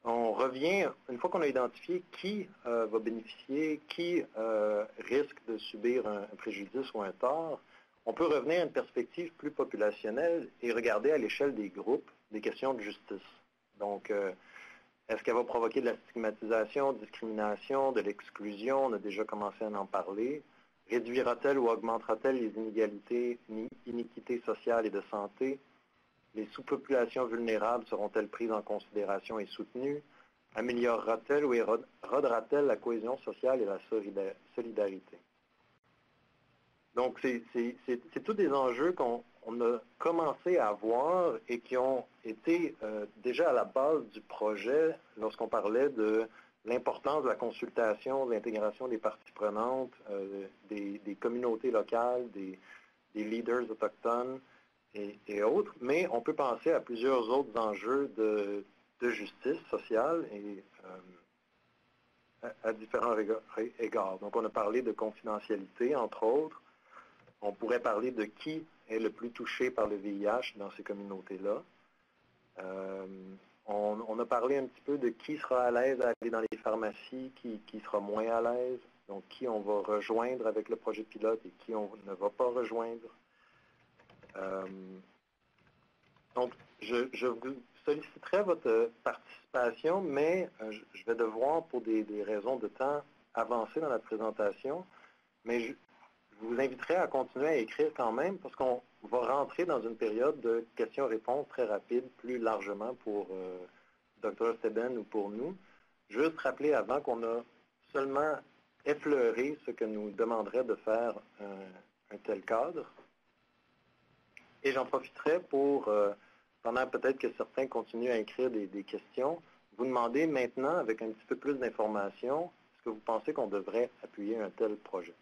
On revient, une fois qu'on a identifié qui euh, va bénéficier, qui risque de subir un, un, préjudice ou un tort, on peut revenir à une perspective plus populationnelle et regarder à l'échelle des groupes des questions de justice. Donc, est-ce qu'elle va provoquer de la stigmatisation, discrimination, de l'exclusion? On a déjà commencé à en parler. Réduira-t-elle ou augmentera-t-elle les inégalités, iniquités sociales et de santé? Les sous-populations vulnérables seront-elles prises en considération et soutenues? Améliorera-t-elle ou érodera-t-elle la cohésion sociale et la solidarité? Donc, c'est tous des enjeux qu'on a commencé à voir et qui ont été euh, déjà à la base du projet lorsqu'on parlait de l'importance de la consultation, de l'intégration des parties prenantes, euh, des, communautés locales, des, leaders autochtones et, autres. Mais on peut penser à plusieurs autres enjeux de, justice sociale et euh, à, à différents égards. Donc, on a parlé de confidentialité, entre autres. On pourrait parler de qui est le plus touché par le VIH dans ces communautés-là. Euh, on, a parlé un petit peu de qui sera à l'aise à aller dans les pharmacies, qui, sera moins à l'aise, donc qui on va rejoindre avec le projet pilote et qui on ne va pas rejoindre. Euh, donc, je, vous solliciterai votre participation, mais euh, je vais devoir, pour des, raisons de temps, avancer dans la présentation. Mais vous inviterai à continuer à écrire quand même parce qu'on va rentrer dans une période de questions-réponses très rapide, plus largement pour euh, Dr. Steben ou pour nous. Juste rappeler avant qu'on a seulement effleuré ce que nous demanderait de faire un, tel cadre. Et j'en profiterai pour, euh, pendant peut-être que certains continuent à écrire des, questions, vous demander maintenant, avec un petit peu plus d'informations, est-ce que vous pensez qu'on devrait appuyer un tel projet?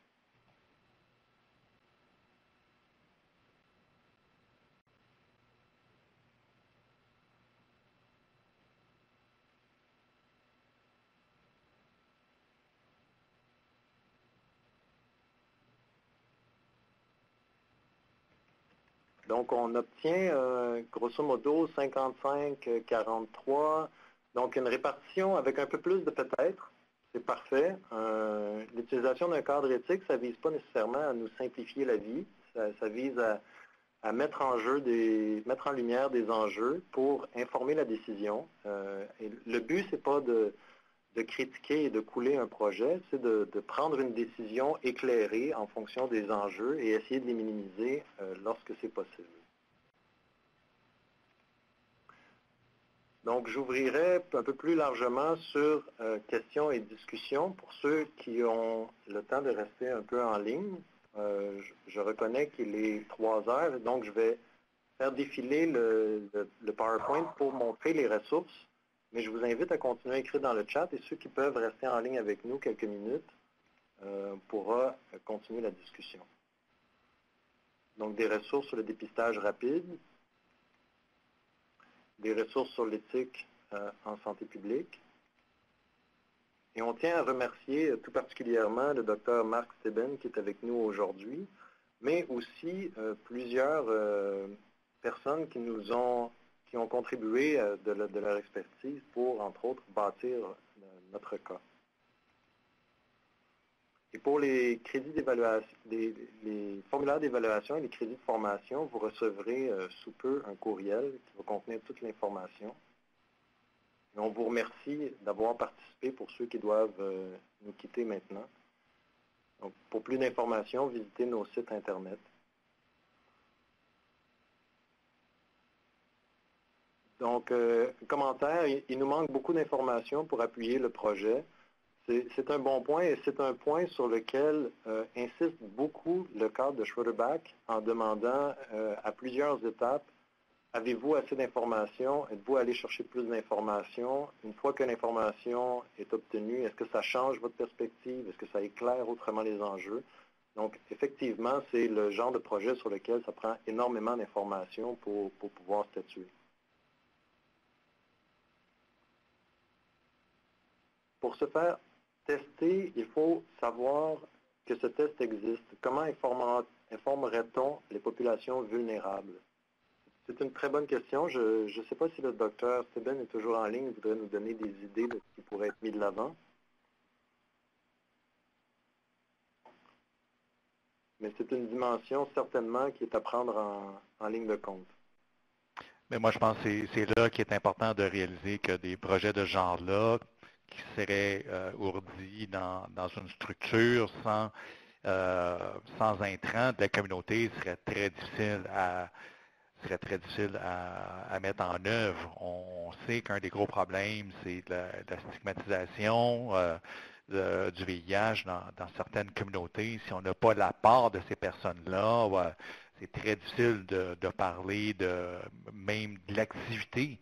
Donc, on obtient euh, grosso modo 55-43, donc une répartition avec un peu plus de peut-être. C'est parfait. L'utilisation d'un cadre éthique, ça ne vise pas nécessairement à nous simplifier la vie. Ça, vise à, mettre en jeu des, mettre en lumière des enjeux pour informer la décision. le but, c'est pas de, de critiquer et de couler un projet, c'est de, prendre une décision éclairée en fonction des enjeux et essayer de les minimiser euh, lorsque c'est possible. Donc, j'ouvrirai un peu plus largement sur euh, questions et discussions pour ceux qui ont le temps de rester un peu en ligne. Euh, je, reconnais qu'il est trois heures, donc je vais faire défiler le PowerPoint pour montrer les ressources mais je vous invite à continuer à écrire dans le chat et ceux qui peuvent rester en ligne avec nous quelques minutes euh, pourra continuer la discussion. Donc des ressources sur le dépistage rapide, des ressources sur l'éthique euh, en santé publique. Et on tient à remercier euh, tout particulièrement le docteur Marc Steben qui est avec nous aujourd'hui, mais aussi plusieurs personnes qui nous ont qui ont contribué euh, de, leur expertise pour, entre autres, bâtir euh, notre cas. Et pour les crédits d'évaluation, les, formulaires d'évaluation et les crédits de formation, vous recevrez euh, sous peu un courriel qui va contenir toute l'information. On vous remercie d'avoir participé pour ceux qui doivent nous quitter maintenant. Pour plus d'informations, visitez nos sites Internet. Donc, euh, commentaire, il, nous manque beaucoup d'informations pour appuyer le projet. C'est un bon point et c'est un point sur lequel euh, insiste beaucoup le cadre de Schroederbach en demandant euh, à plusieurs étapes, avez-vous assez d'informations? Êtes-vous allé chercher plus d'informations? Une fois que l'information est obtenue, est-ce que ça change votre perspective? Est-ce que ça éclaire autrement les enjeux? Donc, effectivement, c'est le genre de projet sur lequel ça prend énormément d'informations pour pouvoir statuer. Pour se faire tester, il faut savoir que ce test existe. Comment informerait-on les populations vulnérables? C'est une très bonne question. Je ne sais pas si le docteur Steben est toujours en ligne, il voudrait nous donner des idées de ce qui pourrait être mis de l'avant. Mais c'est une dimension certainement qui est à prendre en, en ligne de compte. Mais moi, je pense que c'est là qu'il est important de réaliser que des projets de ce genre-là, qui serait euh, ourdi dans, une structure sans, euh, sans intrants de la communauté serait très difficile à serait très difficile à, mettre en œuvre. On sait qu'un des gros problèmes, c'est la, stigmatisation euh, du VIH dans, certaines communautés. Si on n'a pas la part de ces personnes-là, c'est très difficile de, de, parler de même de l'activité.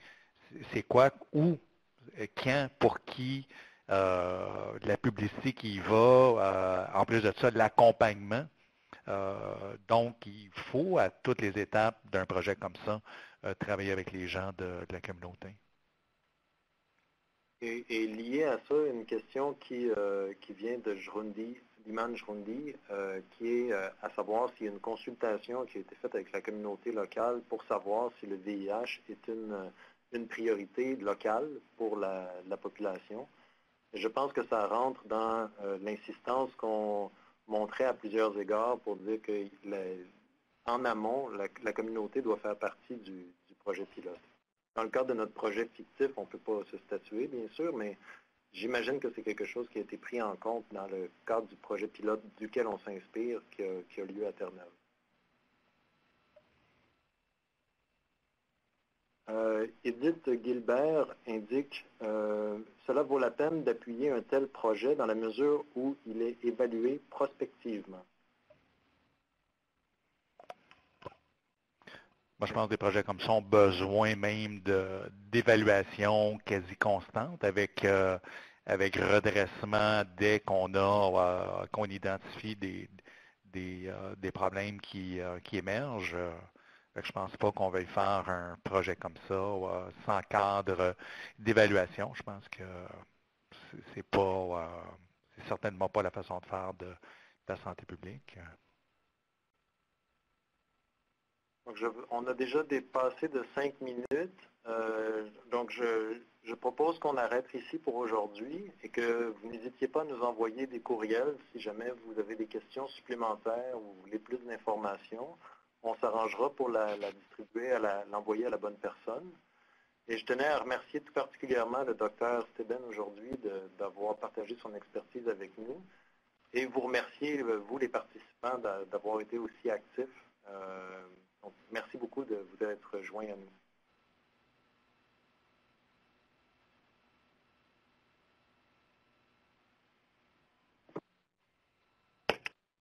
C'est quoi, où quand, pour qui, euh, la publicité qui y va, euh, en plus de ça, l'accompagnement. Euh, donc, il faut à toutes les étapes d'un projet comme ça travailler avec les gens de, la communauté. Et, lié à ça, une question qui, vient de Jrundi, d'Iman Jrundi, qui est à savoir s'il y a une consultation qui a été faite avec la communauté locale pour savoir si le VIH est une une priorité locale pour la, population. je pense que ça rentre dans euh, l'insistance qu'on montrait à plusieurs égards pour dire que en amont, la, communauté doit faire partie du, projet pilote. Dans le cadre de notre projet fictif, on ne peut pas se statuer, bien sûr, mais j'imagine que c'est quelque chose qui a été pris en compte dans le cadre du projet pilote duquel on s'inspire, qui, qui a, lieu à Terre-Neuve. Euh, Edith Gilbert indique euh, Cela vaut la peine d'appuyer un tel projet dans la mesure où il est évalué prospectivement. Moi, je pense que des projets comme ça ont besoin même d'évaluation quasi constante avec, euh, avec redressement dès qu'on a qu'on identifie des, des, problèmes qui émergent. Je ne pense pas qu'on veuille faire un projet comme ça euh, sans cadre d'évaluation. Je pense que c'est pas euh, certainement pas la façon de faire de, la santé publique. on a déjà dépassé de cinq minutes. Euh, donc, je, je propose qu'on arrête ici pour aujourd'hui et que vous n'hésitiez pas à nous envoyer des courriels si jamais vous avez des questions supplémentaires ou vous voulez plus d'informations. On s'arrangera pour la, distribuer, l'envoyer à, la bonne personne. Et je tenais à remercier tout particulièrement le docteur Steben aujourd'hui d'avoir partagé son expertise avec nous et vous remercier, euh, vous les participants, d'avoir été aussi actifs. Euh, merci beaucoup de vous être joints à nous.